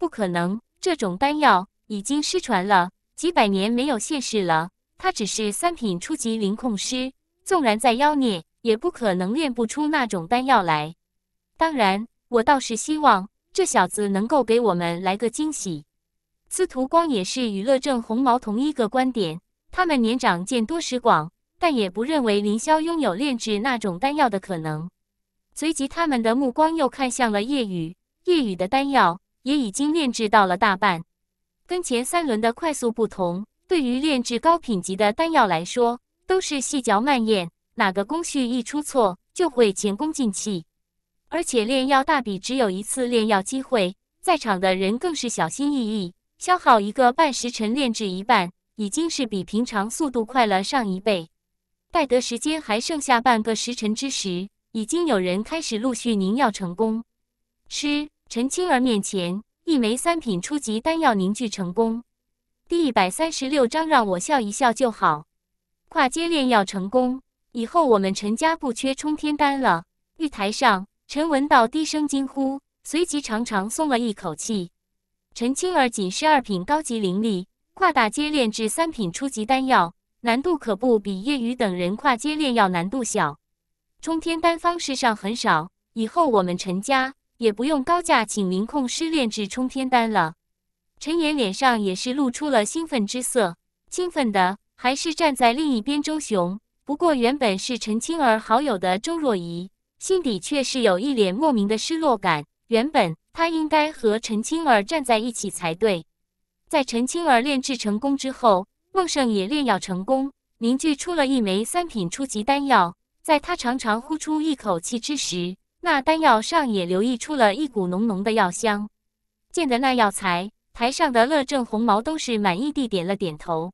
不可能，这种丹药已经失传了几百年，没有现世了。他只是三品初级灵控师，纵然再妖孽，也不可能炼不出那种丹药来。当然，我倒是希望这小子能够给我们来个惊喜。”司徒光也是与乐正红毛同一个观点，他们年长见多识广，但也不认为凌霄拥有炼制那种丹药的可能。随即，他们的目光又看向了叶雨。叶雨的丹药也已经炼制到了大半，跟前三轮的快速不同。对于炼制高品级的丹药来说，都是细嚼慢咽，哪个工序一出错，就会前功尽弃。而且炼药大比只有一次炼药机会，在场的人更是小心翼翼，消耗一个半时辰炼制一半，已经是比平常速度快了上一倍。待得时间还剩下半个时辰之时。已经有人开始陆续凝药成功。吃，陈青儿面前一枚三品初级丹药凝聚成功。第一百三十六章，让我笑一笑就好。跨阶炼药成功以后，我们陈家不缺冲天丹了。玉台上，陈文道低声惊呼，随即长长松了一口气。陈青儿仅是二品高级灵力，跨大阶炼制三品初级丹药，难度可不比叶雨等人跨阶炼药难度小。冲天丹方式上很少，以后我们陈家也不用高价请灵控师炼制冲天丹了。陈岩脸上也是露出了兴奋之色，兴奋的还是站在另一边周雄。不过原本是陈青儿好友的周若仪，心底却是有一脸莫名的失落感。原本他应该和陈青儿站在一起才对。在陈青儿炼制成功之后，孟胜也炼药成功，凝聚出了一枚三品初级丹药。在他长长呼出一口气之时，那丹药上也流溢出了一股浓浓的药香。见的那药材，台上的乐正红毛都是满意地点了点头。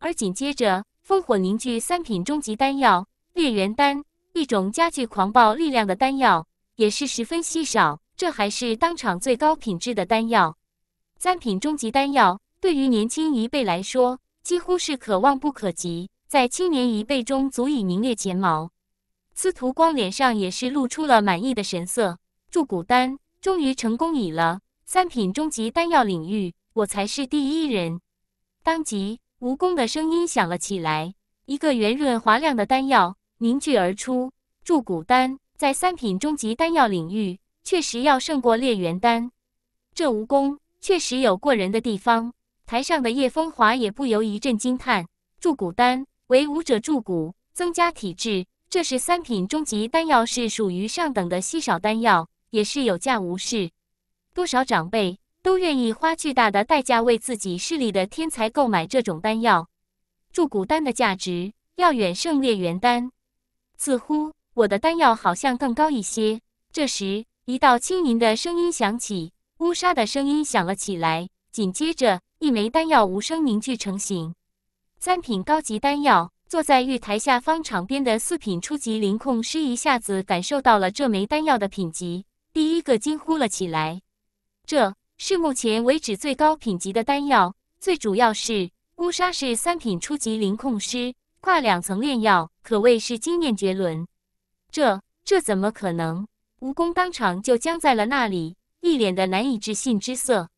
而紧接着，烽火凝聚三品终极丹药烈元丹，一种加剧狂暴力量的丹药，也是十分稀少。这还是当场最高品质的丹药。三品终极丹药对于年轻一辈来说，几乎是可望不可及，在青年一辈中足以名列前茅。司徒光脸上也是露出了满意的神色。筑骨丹终于成功矣了，三品终极丹药领域，我才是第一人。当即，蜈蚣的声音响了起来，一个圆润滑亮的丹药凝聚而出。筑骨丹在三品终极丹药领域，确实要胜过烈元丹。这蜈蚣确实有过人的地方。台上的叶风华也不由一阵惊叹：筑骨丹为武者筑骨，增加体质。这是三品终极丹药，是属于上等的稀少丹药，也是有价无市。多少长辈都愿意花巨大的代价为自己势力的天才购买这种丹药。筑骨丹的价值要远胜烈元丹，似乎我的丹药好像更高一些。这时，一道轻盈的声音响起，乌纱的声音响了起来，紧接着一枚丹药无声凝聚成型，三品高级丹药。坐在玉台下方场边的四品初级灵控师一下子感受到了这枚丹药的品级，第一个惊呼了起来。这是目前为止最高品级的丹药，最主要是乌沙是三品初级灵控师，跨两层炼药，可谓是经验绝伦。这这怎么可能？蜈蚣当场就僵在了那里，一脸的难以置信之色。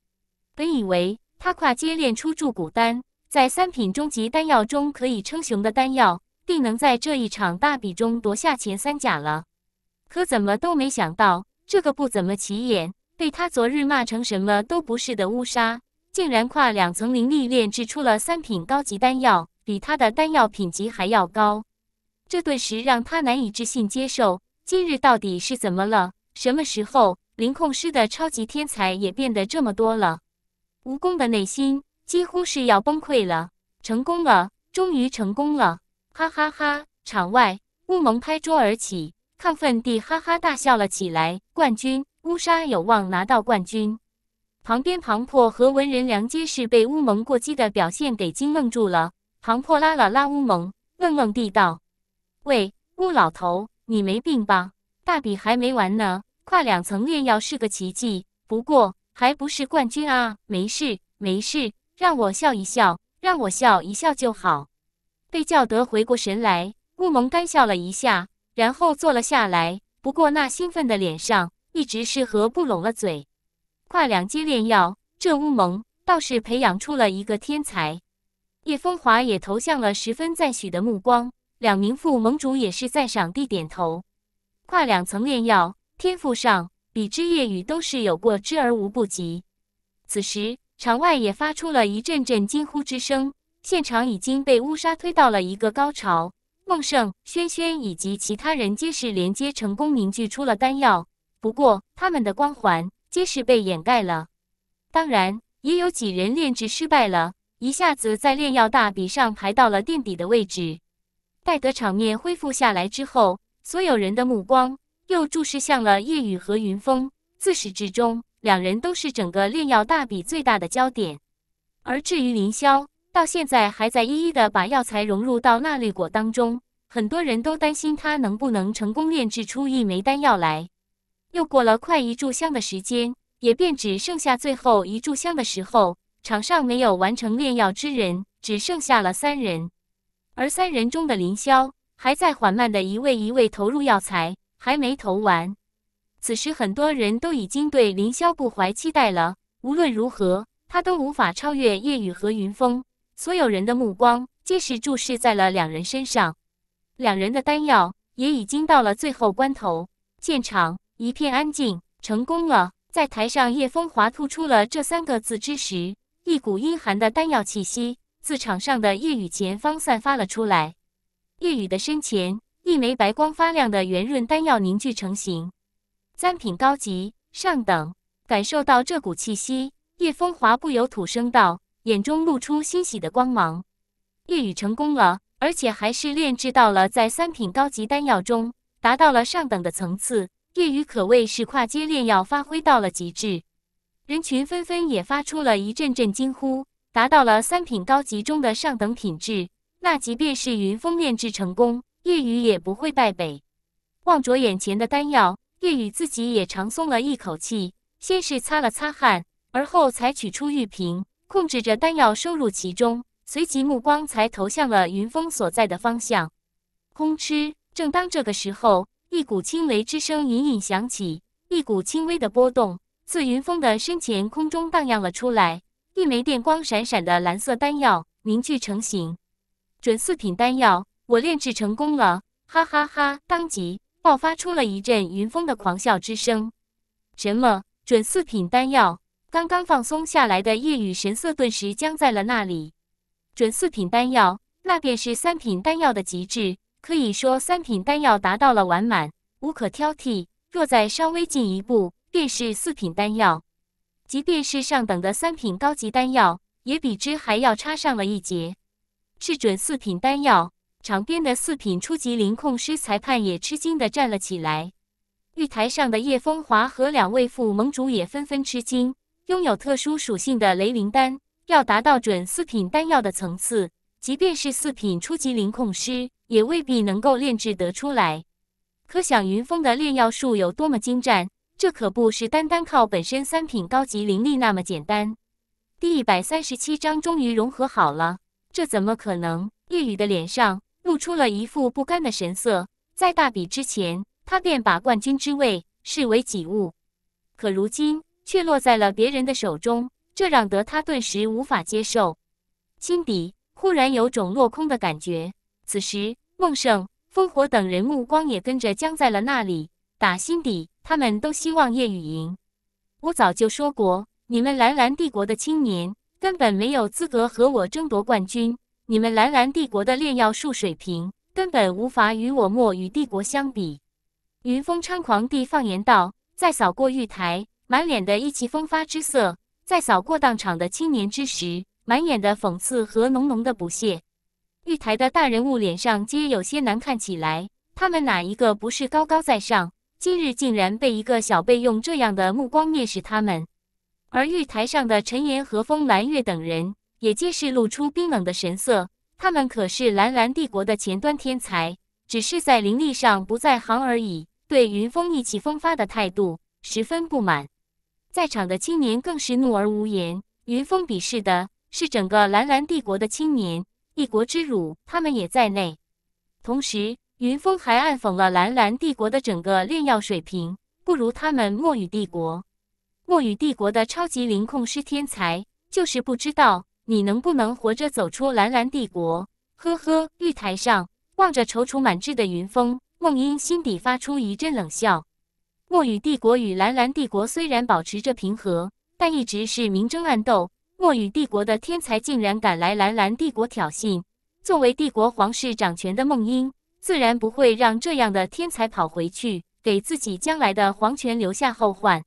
本以为他跨阶炼出筑骨丹。在三品终极丹药中可以称雄的丹药，定能在这一场大比中夺下前三甲了。可怎么都没想到，这个不怎么起眼、被他昨日骂成什么都不是的乌沙，竟然跨两层灵力炼制出了三品高级丹药，比他的丹药品级还要高。这顿时让他难以置信接受。今日到底是怎么了？什么时候灵控师的超级天才也变得这么多了？蜈蚣的内心。几乎是要崩溃了，成功了，终于成功了！哈哈哈！场外，乌蒙拍桌而起，亢奋地哈哈大笑了起来。冠军，乌沙有望拿到冠军。旁边庞破和文人良皆是被乌蒙过激的表现给惊愣住了。庞破拉了拉乌蒙，愣愣地道：“喂，乌老头，你没病吧？大比还没完呢，跨两层炼药是个奇迹，不过还不是冠军啊！没事，没事。”让我笑一笑，让我笑一笑就好。被叫得回过神来，乌蒙干笑了一下，然后坐了下来。不过那兴奋的脸上一直是合不拢了嘴。跨两阶炼药，这乌蒙倒是培养出了一个天才。叶风华也投向了十分赞许的目光，两名副盟主也是赞赏地点头。跨两层炼药，天赋上比之夜雨都是有过之而无不及。此时。场外也发出了一阵阵惊呼之声，现场已经被乌纱推到了一个高潮。孟胜、轩轩以及其他人皆是连接成功凝聚出了丹药，不过他们的光环皆是被掩盖了。当然，也有几人炼制失败了，一下子在炼药大比上排到了垫底的位置。待得场面恢复下来之后，所有人的目光又注视向了叶雨和云峰，自始至终。两人都是整个炼药大比最大的焦点，而至于凌霄，到现在还在一一的把药材融入到那绿果当中。很多人都担心他能不能成功炼制出一枚丹药来。又过了快一炷香的时间，也便只剩下最后一炷香的时候，场上没有完成炼药之人，只剩下了三人。而三人中的凌霄，还在缓慢的一位一位投入药材，还没投完。此时，很多人都已经对凌霄不怀期待了。无论如何，他都无法超越夜雨和云峰。所有人的目光皆是注视在了两人身上。两人的丹药也已经到了最后关头，现场一片安静。成功了！在台上，叶风华吐出了这三个字之时，一股阴寒的丹药气息自场上的夜雨前方散发了出来。夜雨的身前，一枚白光发亮的圆润丹药凝聚成型。三品高级上等，感受到这股气息，叶风华不由吐声道，眼中露出欣喜的光芒。夜雨成功了，而且还是炼制到了在三品高级丹药中达到了上等的层次。夜雨可谓是跨阶炼药发挥到了极致，人群纷纷也发出了一阵阵惊呼，达到了三品高级中的上等品质。那即便是云峰炼制成功，叶雨也不会败北。望着眼前的丹药，叶雨自己也长松了一口气，先是擦了擦汗，而后才取出玉瓶，控制着丹药收入其中，随即目光才投向了云峰所在的方向。空哧！正当这个时候，一股轻雷之声隐隐响起，一股轻微的波动自云峰的身前空中荡漾了出来。一枚电光闪闪的蓝色丹药凝聚成型，准四品丹药，我炼制成功了！哈哈哈！当即。爆发出了一阵云峰的狂笑之声。什么准四品丹药？刚刚放松下来的夜雨神色顿时僵在了那里。准四品丹药，那便是三品丹药的极致，可以说三品丹药达到了完满，无可挑剔。若再稍微进一步，便是四品丹药。即便是上等的三品高级丹药，也比之还要差上了一截。是准四品丹药。场边的四品初级灵控师裁判也吃惊地站了起来，玉台上的叶风华和两位副盟主也纷纷吃惊。拥有特殊属性的雷灵丹，要达到准四品丹药的层次，即便是四品初级灵控师，也未必能够炼制得出来。可想云峰的炼药术有多么精湛，这可不是单单靠本身三品高级灵力那么简单。第一百三十七章终于融合好了，这怎么可能？叶雨的脸上。露出了一副不甘的神色。在大比之前，他便把冠军之位视为己物，可如今却落在了别人的手中，这让得他顿时无法接受，心底忽然有种落空的感觉。此时，孟胜、烽火等人目光也跟着僵在了那里。打心底，他们都希望叶雨赢。我早就说过，你们蓝蓝帝国的青年根本没有资格和我争夺冠军。你们蓝蓝帝国的炼药术水平根本无法与我墨雨帝国相比。”云峰猖狂地放言道，在扫过玉台，满脸的意气风发之色；在扫过当场的青年之时，满眼的讽刺和浓浓的不屑。玉台的大人物脸上皆有些难看起来，他们哪一个不是高高在上？今日竟然被一个小辈用这样的目光蔑视他们。而玉台上的陈岩和风蓝月等人。也皆是露出冰冷的神色。他们可是蓝蓝帝国的前端天才，只是在灵力上不在行而已。对云峰意气风发的态度十分不满，在场的青年更是怒而无言。云峰鄙视的是整个蓝蓝帝国的青年，一国之辱，他们也在内。同时，云峰还暗讽了蓝蓝帝国的整个炼药水平不如他们墨雨帝国。墨雨帝国的超级灵控师天才，就是不知道。你能不能活着走出蓝蓝帝国？呵呵，玉台上望着踌躇满志的云峰，梦音心底发出一阵冷笑。墨雨帝国与蓝蓝帝国虽然保持着平和，但一直是明争暗斗。墨雨帝国的天才竟然敢来蓝蓝帝国挑衅，作为帝国皇室掌权的梦音，自然不会让这样的天才跑回去，给自己将来的皇权留下后患。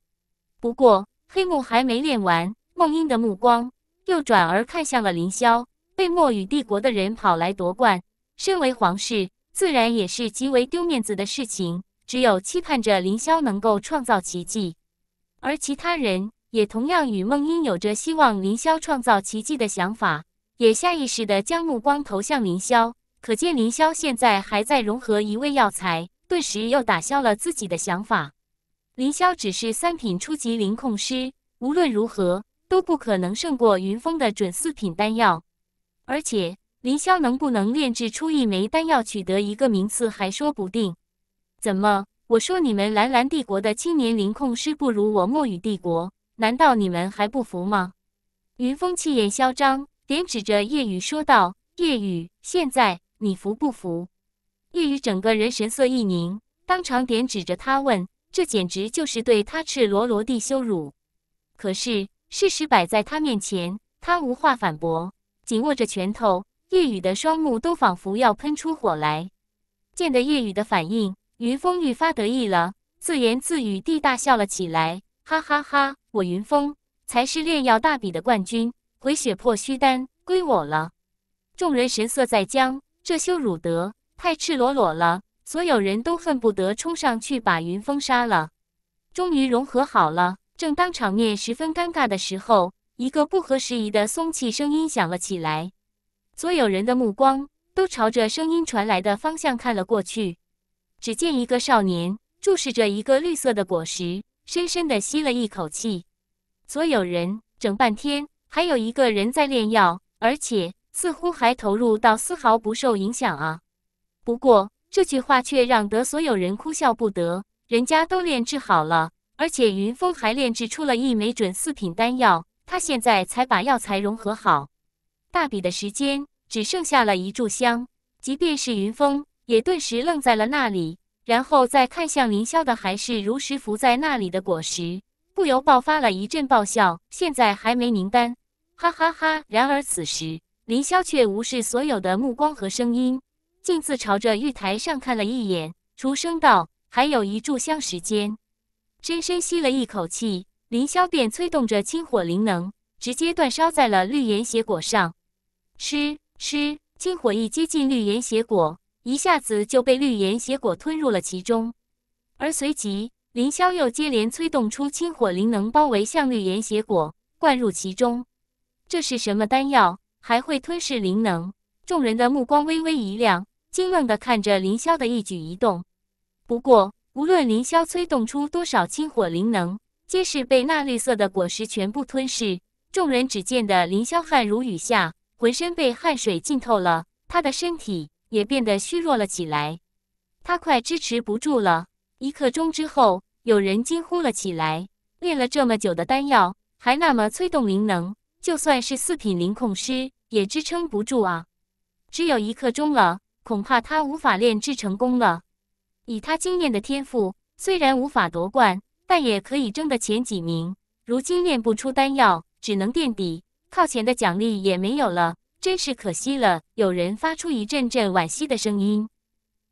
不过黑幕还没练完，梦音的目光。又转而看向了凌霄，被墨羽帝国的人跑来夺冠，身为皇室，自然也是极为丢面子的事情。只有期盼着凌霄能够创造奇迹，而其他人也同样与梦音有着希望凌霄创造奇迹的想法，也下意识地将目光投向凌霄。可见凌霄现在还在融合一味药材，顿时又打消了自己的想法。凌霄只是三品初级灵控师，无论如何。都不可能胜过云峰的准四品丹药，而且林霄能不能炼制出一枚丹药，取得一个名次还说不定。怎么？我说你们蓝蓝帝国的青年灵控师不如我墨雨帝国，难道你们还不服吗？云峰气焰嚣张，点指着叶雨说道：“叶雨，现在你服不服？”叶雨整个人神色一凝，当场点指着他问：“这简直就是对他赤裸裸地羞辱！”可是。事实摆在他面前，他无话反驳，紧握着拳头。叶雨的双目都仿佛要喷出火来。见得叶雨的反应，云峰愈发得意了，自言自语地大笑了起来：“哈哈哈！我云峰才是炼药大比的冠军，回血破虚丹归我了。”众人神色在僵，这羞辱得太赤裸裸了，所有人都恨不得冲上去把云峰杀了。终于融合好了。正当场面十分尴尬的时候，一个不合时宜的松气声音响了起来。所有人的目光都朝着声音传来的方向看了过去。只见一个少年注视着一个绿色的果实，深深的吸了一口气。所有人整半天，还有一个人在炼药，而且似乎还投入到丝毫不受影响啊。不过这句话却让得所有人哭笑不得。人家都炼制好了，而且云峰还炼制出了一枚准四品丹药，他现在才把药材融合好，大比的时间只剩下了一炷香。即便是云峰。也顿时愣在了那里，然后再看向凌霄的还是如实浮在那里的果实，不由爆发了一阵爆笑。现在还没名单，哈哈哈！然而此时，凌霄却无视所有的目光和声音，径自朝着玉台上看了一眼，出声道：“还有一炷香时间。”深深吸了一口气，凌霄便催动着清火灵能，直接断烧在了绿岩血果上。吃吃，清火一接近绿岩血果。一下子就被绿岩血果吞入了其中，而随即凌霄又接连催动出清火灵能，包围向绿岩血果，灌入其中。这是什么丹药？还会吞噬灵能？众人的目光微微一亮，惊愣地看着凌霄的一举一动。不过，无论凌霄催动出多少清火灵能，皆是被那绿色的果实全部吞噬。众人只见得凌霄汗如雨下，浑身被汗水浸透了，他的身体。也变得虚弱了起来，他快支持不住了。一刻钟之后，有人惊呼了起来：“练了这么久的丹药，还那么催动灵能，就算是四品灵控师也支撑不住啊！只有一刻钟了，恐怕他无法炼制成功了。以他惊艳的天赋，虽然无法夺冠，但也可以争得前几名。如今炼不出丹药，只能垫底，靠前的奖励也没有了。”真是可惜了。有人发出一阵阵惋惜的声音。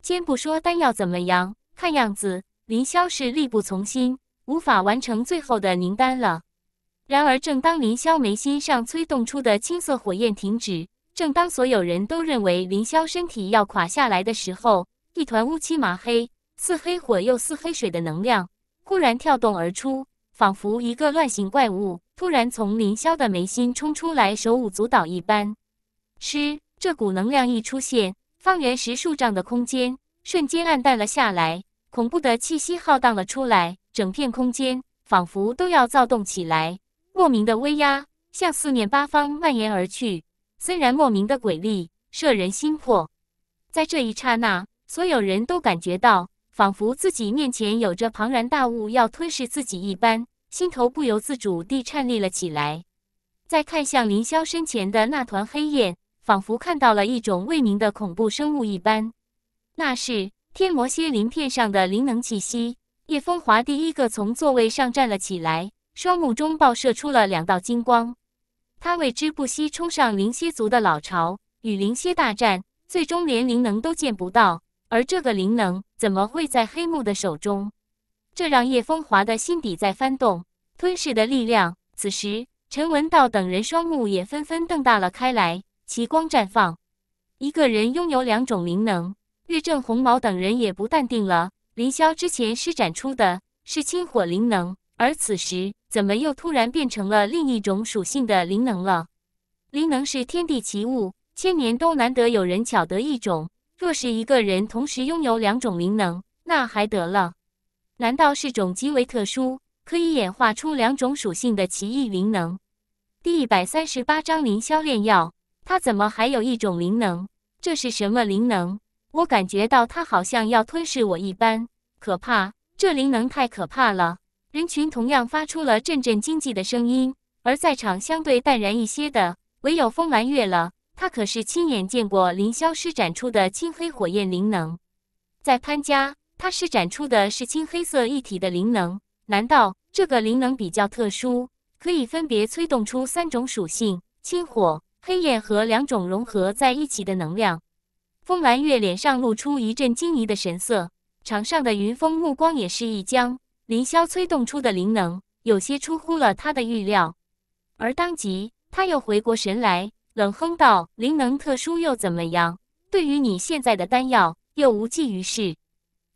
先不说丹药怎么样，看样子林霄是力不从心，无法完成最后的凝丹了。然而，正当林霄眉心上催动出的青色火焰停止，正当所有人都认为林霄身体要垮下来的时候，一团乌漆麻黑、似黑火又似黑水的能量忽然跳动而出，仿佛一个乱形怪物突然从林霄的眉心冲出来，手舞足蹈一般。吃，这股能量一出现，方圆十数丈的空间瞬间暗淡了下来，恐怖的气息浩荡了出来，整片空间仿佛都要躁动起来，莫名的威压向四面八方蔓延而去，森然莫名的诡力摄人心魄。在这一刹那，所有人都感觉到，仿佛自己面前有着庞然大物要吞噬自己一般，心头不由自主地颤栗了起来。再看向凌霄身前的那团黑焰。仿佛看到了一种未明的恐怖生物一般，那是天魔蝎鳞片上的灵能气息。叶风华第一个从座位上站了起来，双目中爆射出了两道金光。他为之不惜冲上灵蝎族的老巢，与灵蝎大战，最终连灵能都见不到。而这个灵能怎么会在黑幕的手中？这让叶风华的心底在翻动。吞噬的力量。此时，陈文道等人双目也纷纷瞪大了开来。奇光绽放，一个人拥有两种灵能。岳正红毛等人也不淡定了。凌霄之前施展出的是清火灵能，而此时怎么又突然变成了另一种属性的灵能了？灵能是天地奇物，千年都难得有人巧得一种。若是一个人同时拥有两种灵能，那还得了？难道是种极为特殊，可以演化出两种属性的奇异灵能？第一百三十八章凌霄炼药。他怎么还有一种灵能？这是什么灵能？我感觉到他好像要吞噬我一般，可怕！这灵能太可怕了！人群同样发出了阵阵惊悸的声音，而在场相对淡然一些的，唯有风兰月了。他可是亲眼见过凌霄施展出的青黑火焰灵能，在潘家，他施展出的是青黑色一体的灵能。难道这个灵能比较特殊，可以分别催动出三种属性：青火？黑焰和两种融合在一起的能量，风兰月脸上露出一阵惊疑的神色。场上的云峰目光也是一僵，凌霄催动出的灵能有些出乎了他的预料，而当即他又回过神来，冷哼道：“灵能特殊又怎么样？对于你现在的丹药又无济于事。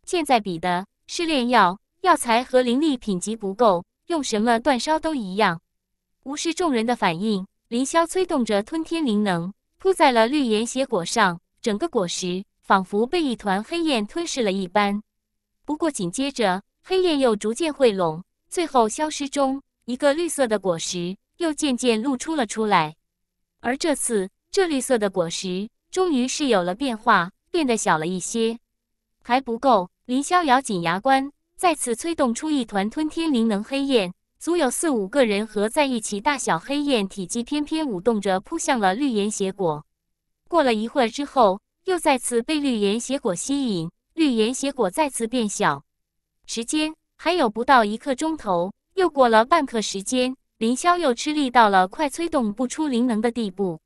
现在比的是炼药，药材和灵力品级不够，用什么煅烧都一样。”无视众人的反应。凌霄催动着吞天灵能，扑在了绿岩血果上，整个果实仿佛被一团黑焰吞噬了一般。不过紧接着，黑焰又逐渐汇拢，最后消失中，一个绿色的果实又渐渐露出了出来。而这次，这绿色的果实终于是有了变化，变得小了一些。还不够，林萧咬紧牙关，再次催动出一团吞天灵能黑焰，足有四五个人合在一起大小黑焰体积，翩翩舞动着扑向了绿岩邪果。过了一会儿之后，又再次被绿岩邪果吸引，绿岩邪果再次变小。时间还有不到一刻钟头，又过了半刻时间，林霄又吃力到了快催动不出灵能的地步，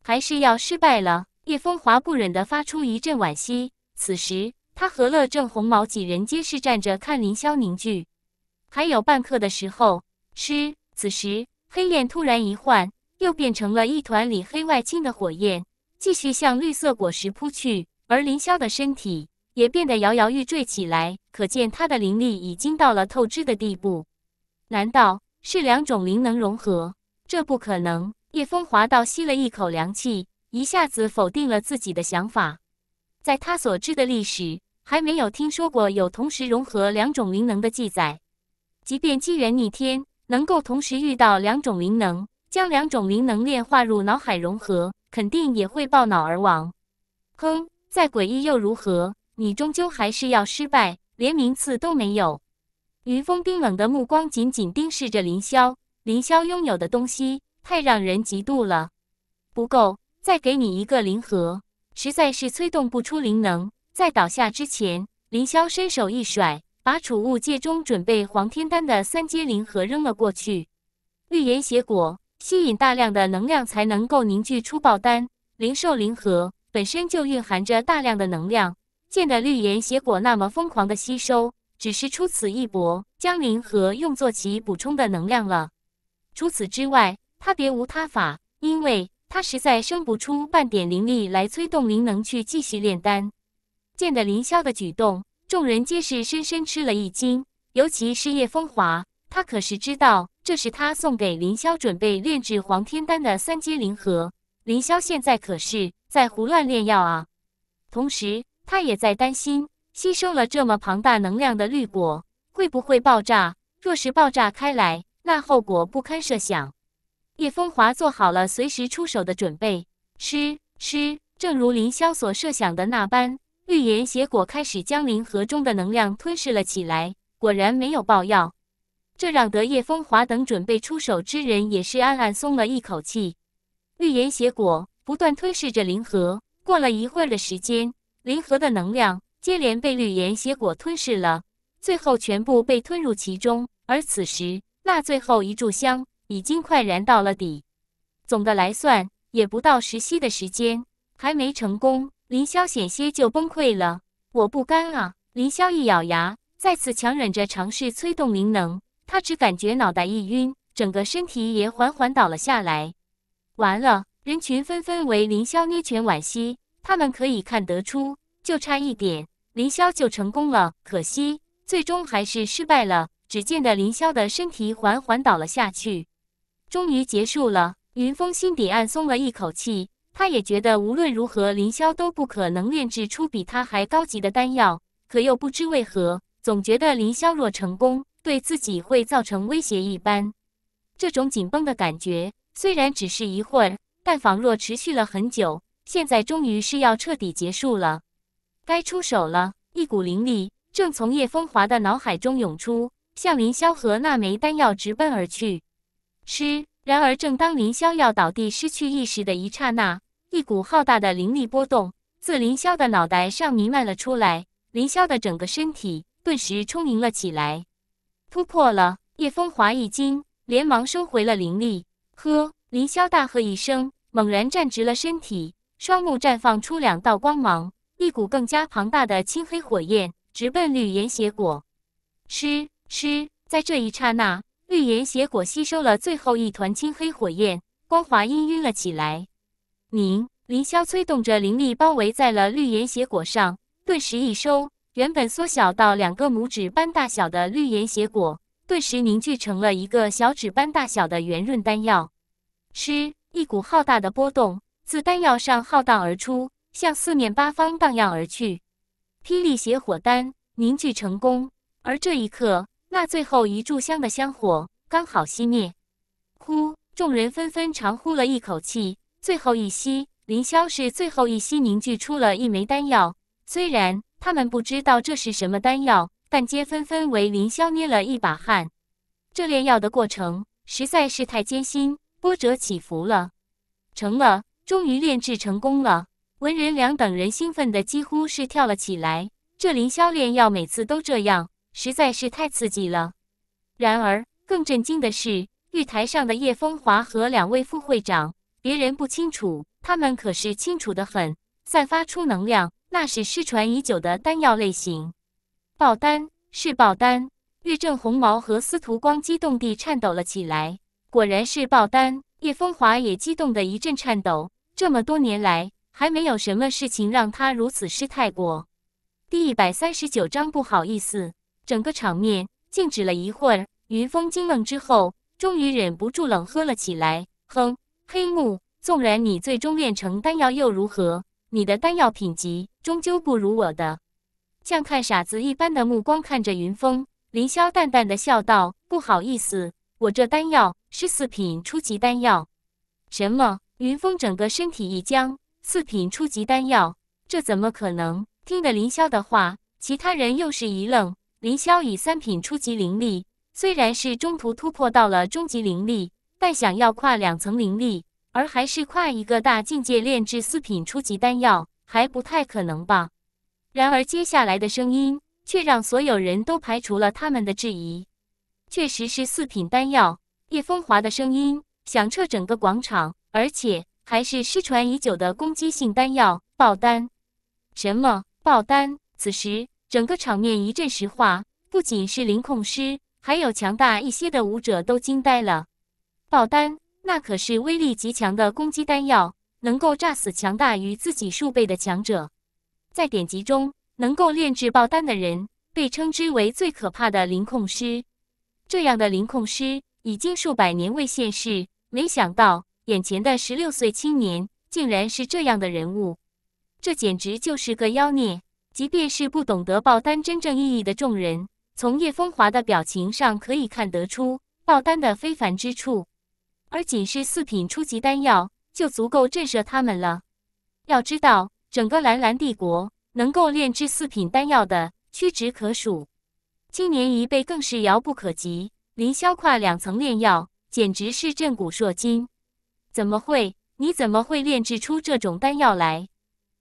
还是要失败了。叶风华不忍地发出一阵惋惜。此时，他和乐正、红毛几人皆是站着看凌霄凝聚。还有半刻的时候，吃。此时，黑焰突然一换，又变成了一团里黑外青的火焰，继续向绿色果实扑去。而凌霄的身体也变得摇摇欲坠起来，可见他的灵力已经到了透支的地步。难道是两种灵能融合？这不可能！叶风华倒吸了一口凉气，一下子否定了自己的想法。在他所知的历史，还没有听说过有同时融合两种灵能的记载。即便机缘逆天，能够同时遇到两种灵能，将两种灵能炼化入脑海融合，肯定也会爆脑而亡。哼，再诡异又如何？你终究还是要失败，连名次都没有。云峰冰冷的目光紧紧盯视着林霄，林霄拥有的东西太让人嫉妒了。不够，再给你一个灵核。实在是催动不出灵能，在倒下之前，林霄伸手一甩，把储物戒中准备黄天丹的三阶灵核扔了过去。绿岩邪果吸引大量的能量才能够凝聚出爆丹，灵兽灵核本身就蕴含着大量的能量，见得绿岩邪果那么疯狂的吸收，只是出此一搏，将灵核用作其补充的能量了。除此之外，他别无他法，因为。他实在生不出半点灵力来催动灵能去继续炼丹。见得林霄的举动，众人皆是深深吃了一惊，尤其是叶风华，他可是知道这是他送给林霄准备炼制黄天丹的三阶灵核。林霄现在可是在胡乱炼药啊！同时，他也在担心，吸收了这么庞大能量的绿果会不会爆炸？若是爆炸开来，那后果不堪设想。叶风华做好了随时出手的准备。吃吃，正如林霄所设想的那般，绿岩邪果开始将灵核中的能量吞噬了起来。果然没有爆药，这让得叶风华等准备出手之人也是暗暗松了一口气。绿岩邪果不断吞噬着灵核，过了一会儿的时间，灵核的能量接连被绿岩邪果吞噬了，最后全部被吞入其中。而此时，那最后一炷香。已经快燃到了底，总的来算也不到十息的时间，还没成功，林霄险些就崩溃了。我不干啊！林霄一咬牙，再次强忍着尝试催动灵能，他只感觉脑袋一晕，整个身体也缓缓倒了下来。完了！人群纷纷为林霄捏拳惋惜，他们可以看得出，就差一点，林霄就成功了，可惜最终还是失败了。只见得林霄的身体缓缓倒了下去。终于结束了，云峰心底暗松了一口气。他也觉得无论如何，凌霄都不可能炼制出比他还高级的丹药。可又不知为何，总觉得凌霄若成功，对自己会造成威胁一般。这种紧绷的感觉虽然只是一会儿，但仿若持续了很久。现在终于是要彻底结束了，该出手了。一股灵力正从叶风华的脑海中涌出，向凌霄和那枚丹药直奔而去。吃。然而，正当林霄要倒地失去意识的一刹那，一股浩大的灵力波动自林霄的脑袋上弥漫了出来，林霄的整个身体顿时充盈了起来。突破了！叶风华一惊，连忙收回了灵力。呵！林霄大喝一声，猛然站直了身体，双目绽放出两道光芒，一股更加庞大的青黑火焰直奔绿岩邪果。吃吃，在这一刹那。绿岩邪果吸收了最后一团青黑火焰，光华氤氲了起来。凝凌霄催动着灵力包围在了绿岩邪果上，顿时一收，原本缩小到两个拇指般大小的绿岩邪果，顿时凝聚成了一个小指般大小的圆润丹药。吃，一股浩大的波动自丹药上浩荡而出，向四面八方荡漾而去。霹雳邪火丹凝聚成功，而这一刻，那最后一炷香的香火刚好熄灭。呼！众人纷纷长呼了一口气。最后一吸，凌霄是最后一吸凝聚出了一枚丹药。虽然他们不知道这是什么丹药，但皆纷纷为凌霄捏了一把汗。这炼药的过程实在是太艰辛，波折起伏了。成了，终于炼制成功了。文人良等人兴奋的几乎是跳了起来。这凌霄炼药每次都这样，实在是太刺激了。然而，更震惊的是，玉台上的叶风华和两位副会长。别人不清楚，他们可是清楚的很。散发出能量，那是失传已久的丹药类型。爆丹是爆丹，岳正红毛和司徒光激动地颤抖了起来。果然是爆丹，叶风华也激动的一阵颤抖。这么多年来，还没有什么事情让他如此失态过。第一百三十九章，不好意思。整个场面静止了一会儿，云峰惊愣之后，终于忍不住冷喝了起来：“哼！”黑木，纵然你最终炼成丹药又如何？你的丹药品级终究不如我的。像看傻子一般的目光看着云峰，凌霄淡淡的笑道：“不好意思，我这丹药是四品初级丹药。”什么？云峰整个身体一僵。四品初级丹药，这怎么可能？听得凌霄的话，其他人又是一愣。凌霄以三品初级灵力，虽然是中途突破到了中级灵力。但想要跨两层灵力，而还是跨一个大境界炼制四品初级丹药，还不太可能吧？然而接下来的声音却让所有人都排除了他们的质疑。确实是四品丹药，叶风华的声音响彻整个广场，而且还是失传已久的攻击性丹药——爆丹。什么爆丹？此时整个场面一阵石化，不仅是灵控师，还有强大一些的武者都惊呆了。爆丹，那可是威力极强的攻击丹药，能够炸死强大于自己数倍的强者。在典籍中，能够炼制爆丹的人，被称之为最可怕的灵控师。这样的灵控师已经数百年未现世，没想到眼前的十六岁青年，竟然是这样的人物。这简直就是个妖孽！即便是不懂得爆丹真正意义的众人，从叶风华的表情上可以看得出爆丹的非凡之处。而仅是四品初级丹药就足够震慑他们了。要知道，整个蓝蓝帝国能够炼制四品丹药的屈指可数，青年一辈更是遥不可及。凌霄跨两层炼药，简直是震古烁今。怎么会？你怎么会炼制出这种丹药来？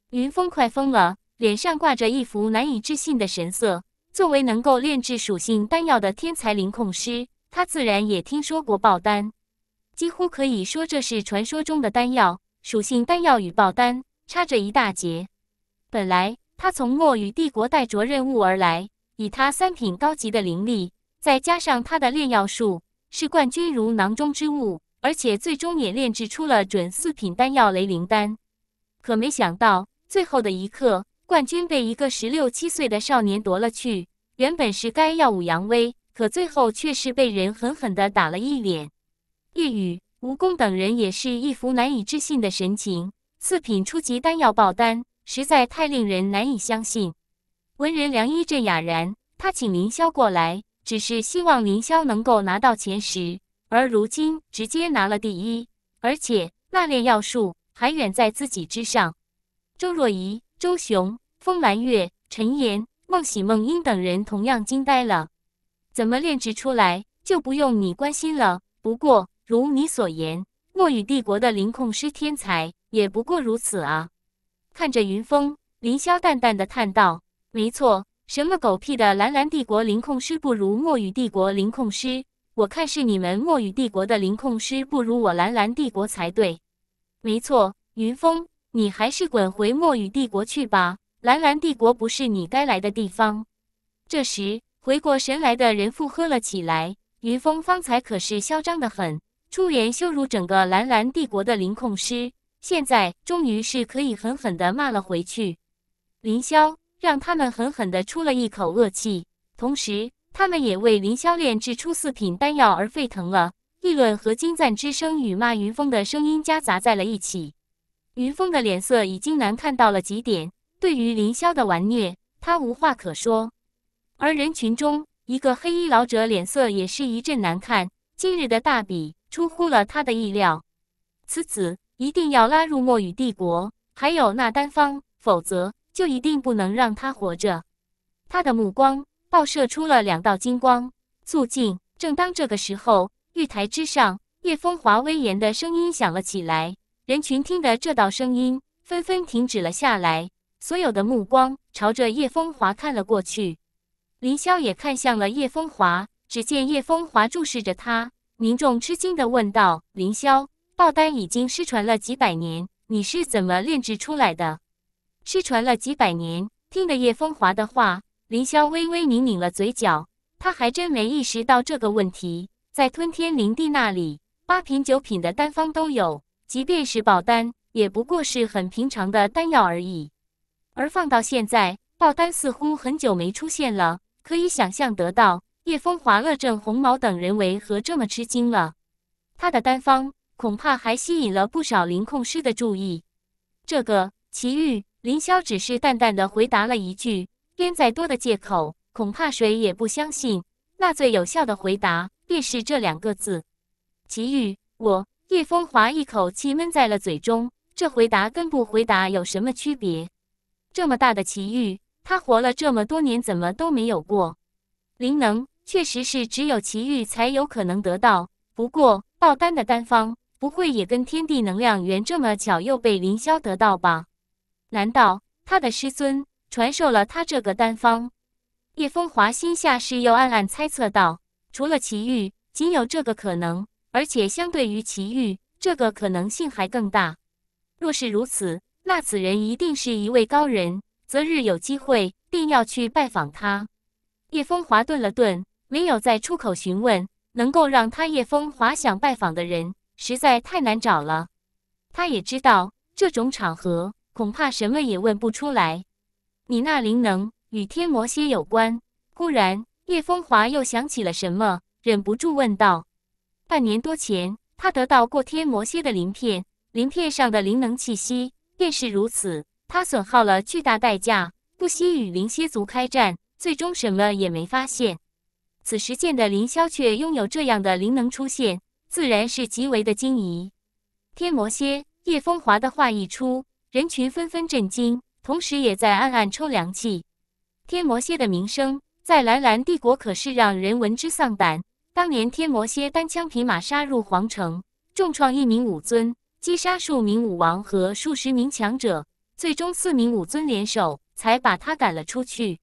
云峰快疯了，脸上挂着一副难以置信的神色。作为能够炼制属性丹药的天才灵控师，他自然也听说过爆丹。几乎可以说，这是传说中的丹药。属性丹药与爆丹差着一大截。本来他从墨雨帝国带着任务而来，以他三品高级的灵力，再加上他的炼药术，是冠军如囊中之物，而且最终也炼制出了准四品丹药雷灵丹。可没想到，最后的一刻，冠军被一个十六七岁的少年夺了去。原本是该耀武扬威，可最后却是被人狠狠地打了一脸。叶雨、蜈蚣等人也是一副难以置信的神情。四品初级丹药爆丹，实在太令人难以相信。文人良一阵哑然，他请凌霄过来，只是希望凌霄能够拿到前十，而如今直接拿了第一，而且那炼药术还远在自己之上。周若仪、周雄、风兰月、陈岩、孟喜、孟英等人同样惊呆了。怎么炼制出来，就不用你关心了。不过。如你所言，墨雨帝国的灵控师天才也不过如此啊！看着云峰，凌霄淡淡的叹道：“没错，什么狗屁的蓝蓝帝国灵控师不如墨雨帝国灵控师？我看是你们墨雨帝国的灵控师不如我蓝蓝帝国才对。没错，云峰，你还是滚回墨雨帝国去吧，蓝蓝帝国不是你该来的地方。”这时，回过神来的人附和了起来：“云峰方才可是嚣张的很。”出言羞辱整个蓝蓝帝国的灵控师，现在终于是可以狠狠地骂了回去。凌霄让他们狠狠地出了一口恶气，同时他们也为凌霄炼制出四品丹药而沸腾了。议论和惊赞之声与骂云峰的声音夹杂在了一起。云峰的脸色已经难看到了极点，对于凌霄的玩虐，他无话可说。而人群中，一个黑衣老者脸色也是一阵难看。今日的大比出乎了他的意料，此子一定要拉入墨雨帝国，还有那丹方，否则就一定不能让他活着。他的目光爆射出了两道金光，肃静。正当这个时候，玉台之上，叶风华威严的声音响了起来。人群听得这道声音，纷纷停止了下来，所有的目光朝着叶风华看了过去。林霄也看向了叶风华，只见叶风华注视着他，民众吃惊的问道：“林霄，爆丹已经失传了几百年，你是怎么炼制出来的？”失传了几百年，听了叶风华的话，林霄微微拧拧了嘴角，他还真没意识到这个问题，在吞天灵帝那里，八品九品的丹方都有。即便是爆丹，也不过是很平常的丹药而已。而放到现在，爆丹似乎很久没出现了，可以想象得到叶风华、乐正、红毛等人为何这么吃惊了。他的丹方恐怕还吸引了不少灵控师的注意。这个奇遇，林霄只是淡淡的回答了一句：“编再多的借口，恐怕谁也不相信。”那最有效的回答便是这两个字：奇遇。我。叶风华一口气闷在了嘴中，这回答跟不回答有什么区别？这么大的奇遇，他活了这么多年，怎么都没有过？灵能确实是只有奇遇才有可能得到，不过爆丹的丹方不会也跟天地能量源这么巧又被凌霄得到吧？难道他的师尊传授了他这个丹方？叶风华心下是又暗暗猜测道：除了奇遇，仅有这个可能。而且相对于奇遇，这个可能性还更大。若是如此，那此人一定是一位高人，择日有机会，定要去拜访他。叶风华顿了顿，没有再出口询问。能够让他叶风华想拜访的人，实在太难找了。他也知道，这种场合恐怕什么也问不出来。你那灵能与天魔蝎有关？忽然，叶风华又想起了什么，忍不住问道。半年多前，他得到过天魔蝎的鳞片，鳞片上的灵能气息便是如此。他损耗了巨大代价，不惜与灵蝎族开战，最终什么也没发现。此时见的凌霄却拥有这样的灵能出现，自然是极为的惊疑。天魔蝎，叶风华的话一出，人群纷纷震惊，同时也在暗暗抽凉气。天魔蝎的名声在蓝蓝帝国可是让人闻之丧胆。当年天魔蝎单枪匹马杀入皇城，重创一名武尊，击杀数名武王和数十名强者，最终四名武尊联手才把他赶了出去。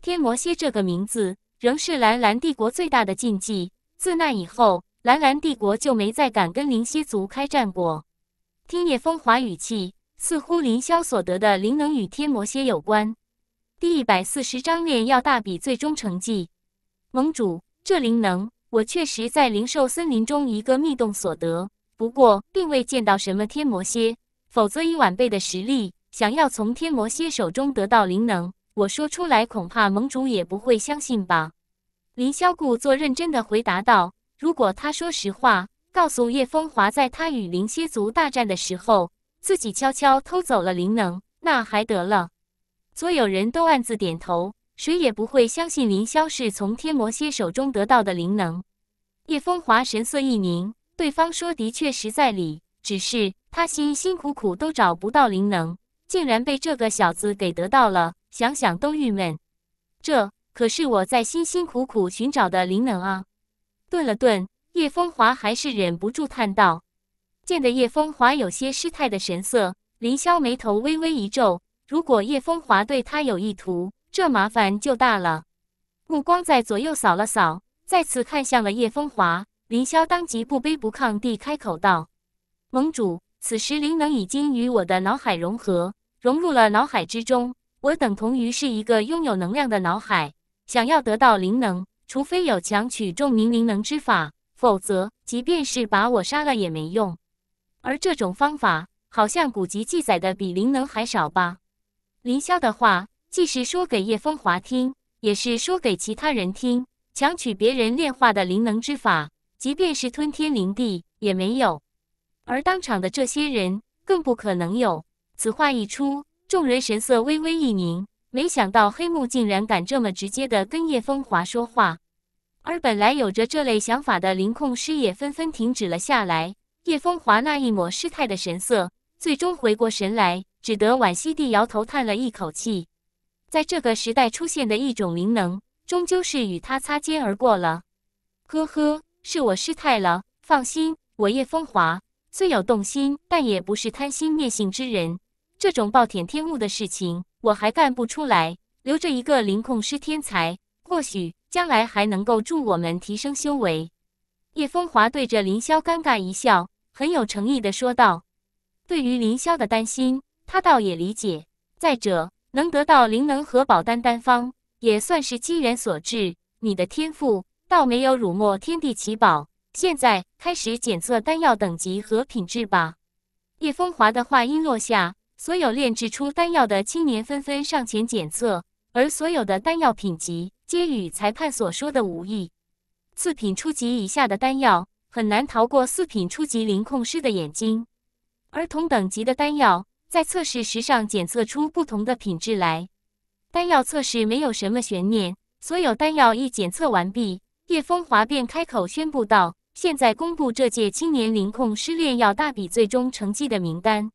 天魔蝎这个名字仍是蓝蓝帝国最大的禁忌。自那以后，蓝蓝帝国就没再敢跟灵蝎族开战过。听叶风华语气，似乎凌霄所得的灵能与天魔蝎有关。第一百四十章炼药大比最终成绩，盟主，这灵能。我确实在灵兽森林中一个密洞所得，不过并未见到什么天魔蝎。否则以晚辈的实力，想要从天魔蝎手中得到灵能，我说出来恐怕盟主也不会相信吧？林霄故作认真的回答道：“如果他说实话，告诉叶风华，在他与灵蝎族大战的时候，自己悄悄偷走了灵能，那还得了？”所有人都暗自点头。谁也不会相信林霄是从天魔蝎手中得到的灵能。叶风华神色一凝，对方说的确实在理，只是他辛辛苦苦都找不到灵能，竟然被这个小子给得到了，想想都郁闷。这可是我在辛辛苦苦寻找的灵能啊！顿了顿，叶风华还是忍不住叹道。见得叶风华有些失态的神色，林霄眉头微微一皱。如果叶风华对他有意图，这麻烦就大了，目光在左右扫了扫，再次看向了叶风华。林霄当即不卑不亢地开口道：“盟主，此时灵能已经与我的脑海融合，融入了脑海之中。我等同于是一个拥有能量的脑海。想要得到灵能，除非有强取众明灵能之法，否则即便是把我杀了也没用。而这种方法，好像古籍记载的比灵能还少吧？”凌霄的话。既是说给叶风华听，也是说给其他人听。强取别人炼化的灵能之法，即便是吞天灵地也没有。而当场的这些人，更不可能有。此话一出，众人神色微微一凝。没想到黑木竟然敢这么直接的跟叶风华说话，而本来有着这类想法的灵控师也纷纷停止了下来。叶风华那一抹失态的神色，最终回过神来，只得惋惜地摇头，叹了一口气。在这个时代出现的一种灵能，终究是与他擦肩而过了。呵呵，是我失态了。放心，我叶风华虽有动心，但也不是贪心灭性之人。这种暴殄天物的事情。我还干不出来，留着一个灵控师天才，或许将来还能够助我们提升修为。叶风华对着林霄尴尬一笑，很有诚意的说道：“对于林霄的担心，他倒也理解。再者，能得到灵能和宝丹丹方，也算是机缘所致。你的天赋倒没有辱没天地奇宝。现在开始检测丹药等级和品质吧。”叶风华的话音落下。所有炼制出丹药的青年纷纷上前检测，而所有的丹药品级皆与裁判所说的无异。次品初级以下的丹药很难逃过四品初级灵控师的眼睛，而同等级的丹药在测试时上检测出不同的品质来。丹药测试没有什么悬念，所有丹药一检测完毕，叶风华便开口宣布道：“现在公布这届青年灵控师炼药大比最终成绩的名单。”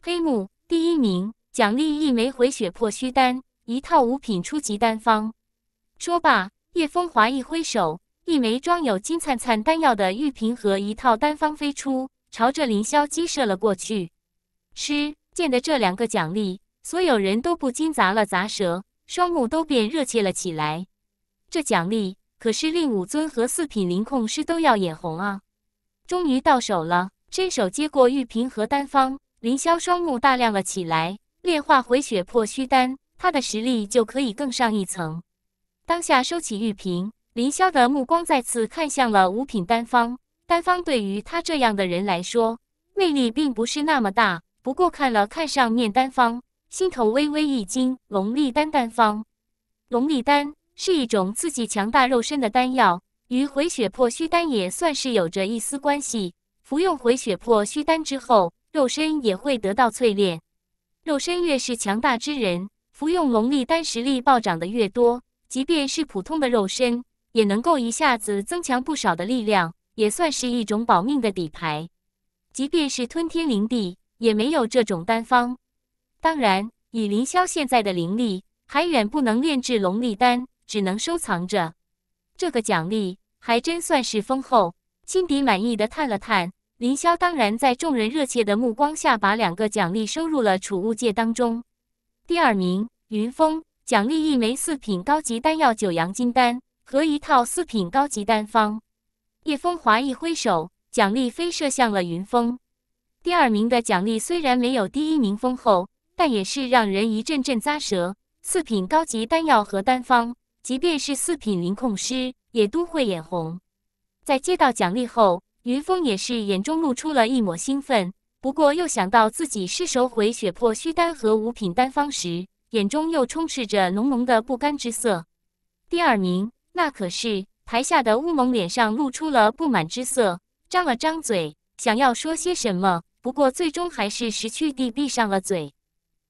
黑木。第一名奖励一枚回血破虚丹，一套五品初级丹方。说罢，叶风华一挥手，一枚装有金灿灿丹药的玉瓶和一套丹方飞出，朝着凌霄击射了过去。师见的这两个奖励，所有人都不禁砸了咂舌，双目都变热切了起来。这奖励可是令五尊和四品灵控师都要眼红啊！终于到手了，伸手接过玉瓶和丹方。凌霄双目大亮了起来，炼化回血破虚丹，他的实力就可以更上一层。当下收起玉瓶，凌霄的目光再次看向了五品丹方。丹方对于他这样的人来说，魅力并不是那么大。不过看了看上面丹方，心头微微一惊。龙力丹丹方，龙力丹是一种刺激强大肉身的丹药，与回血破虚丹也算是有着一丝关系。服用回血破虚丹之后。肉身也会得到淬炼，肉身越是强大之人，服用龙力丹实力暴涨的越多。即便是普通的肉身，也能够一下子增强不少的力量，也算是一种保命的底牌。即便是吞天灵帝，也没有这种丹方。当然，以凌霄现在的灵力，还远不能炼制龙力丹，只能收藏着。这个奖励还真算是丰厚。心底满意的叹了叹。凌霄当然在众人热切的目光下，把两个奖励收入了储物戒当中。第二名，云峰，奖励一枚四品高级丹药九阳金丹和一套四品高级丹方。叶风华一挥手，奖励飞射向了云峰。第二名的奖励虽然没有第一名丰厚，但也是让人一阵阵咂舌。四品高级丹药和丹方，即便是四品灵控师，也都会眼红。在接到奖励后。云峰也是眼中露出了一抹兴奋，不过又想到自己失手毁血破虚丹和五品丹方时，眼中又充斥着浓浓的不甘之色。第二名，那可是台下的乌蒙脸上露出了不满之色，张了张嘴，想要说些什么，不过最终还是识趣地闭上了嘴。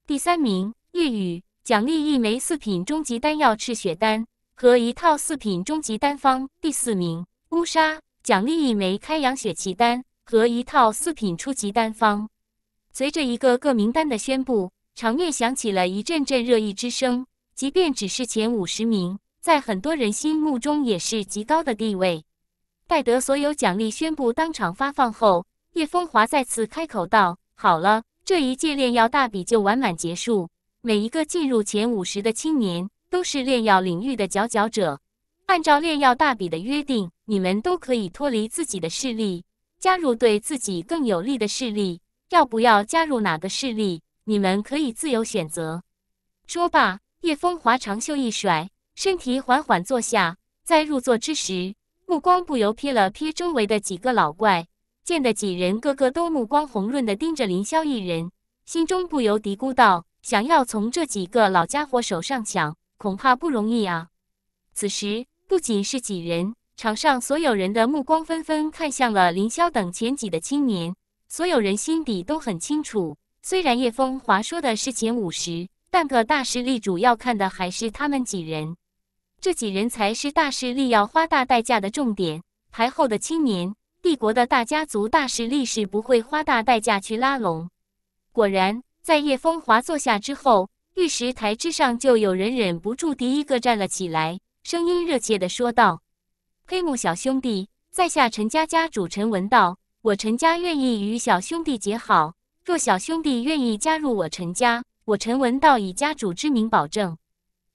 第三名，叶雨，奖励一枚四品终极丹药赤血丹和一套四品终极丹方。第四名，乌沙。奖励一枚开阳血气丹和一套四品初级丹方。随着一个个名单的宣布，场面响起了一阵阵热议之声。即便只是前五十名，在很多人心目中也是极高的地位。待得所有奖励宣布当场发放后，叶风华再次开口道：“好了，这一届炼药大比就完满结束。每一个进入前五十的青年，都是炼药领域的佼佼者。按照炼药大比的约定。”你们都可以脱离自己的势力，加入对自己更有利的势力。要不要加入哪个势力？你们可以自由选择。说罢，叶风华长袖一甩，身体缓缓坐下。在入座之时，目光不由瞥了瞥周围的几个老怪，见的几人个个都目光红润的盯着凌霄一人，心中不由嘀咕道：想要从这几个老家伙手上抢，恐怕不容易啊。此时，不仅是几人。场上所有人的目光纷纷看向了凌霄等前几的青年，所有人心底都很清楚，虽然叶风华说的是前五十，但个大势力主要看的还是他们几人。这几人才是大势力要花大代价的重点。排后的青年，帝国的大家族大势力是不会花大代价去拉拢。果然，在叶风华坐下之后，玉石台之上就有人忍不住第一个站了起来，声音热切地说道：“黑木小兄弟，在下陈家家主陈文道，我陈家愿意与小兄弟结好。若小兄弟愿意加入我陈家，我陈文道以家主之名保证，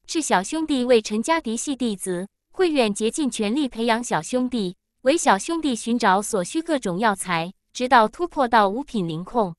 是小兄弟为陈家嫡系弟子，慧远竭尽全力培养小兄弟。”为小兄弟寻找所需各种药材，直到突破到五品灵控。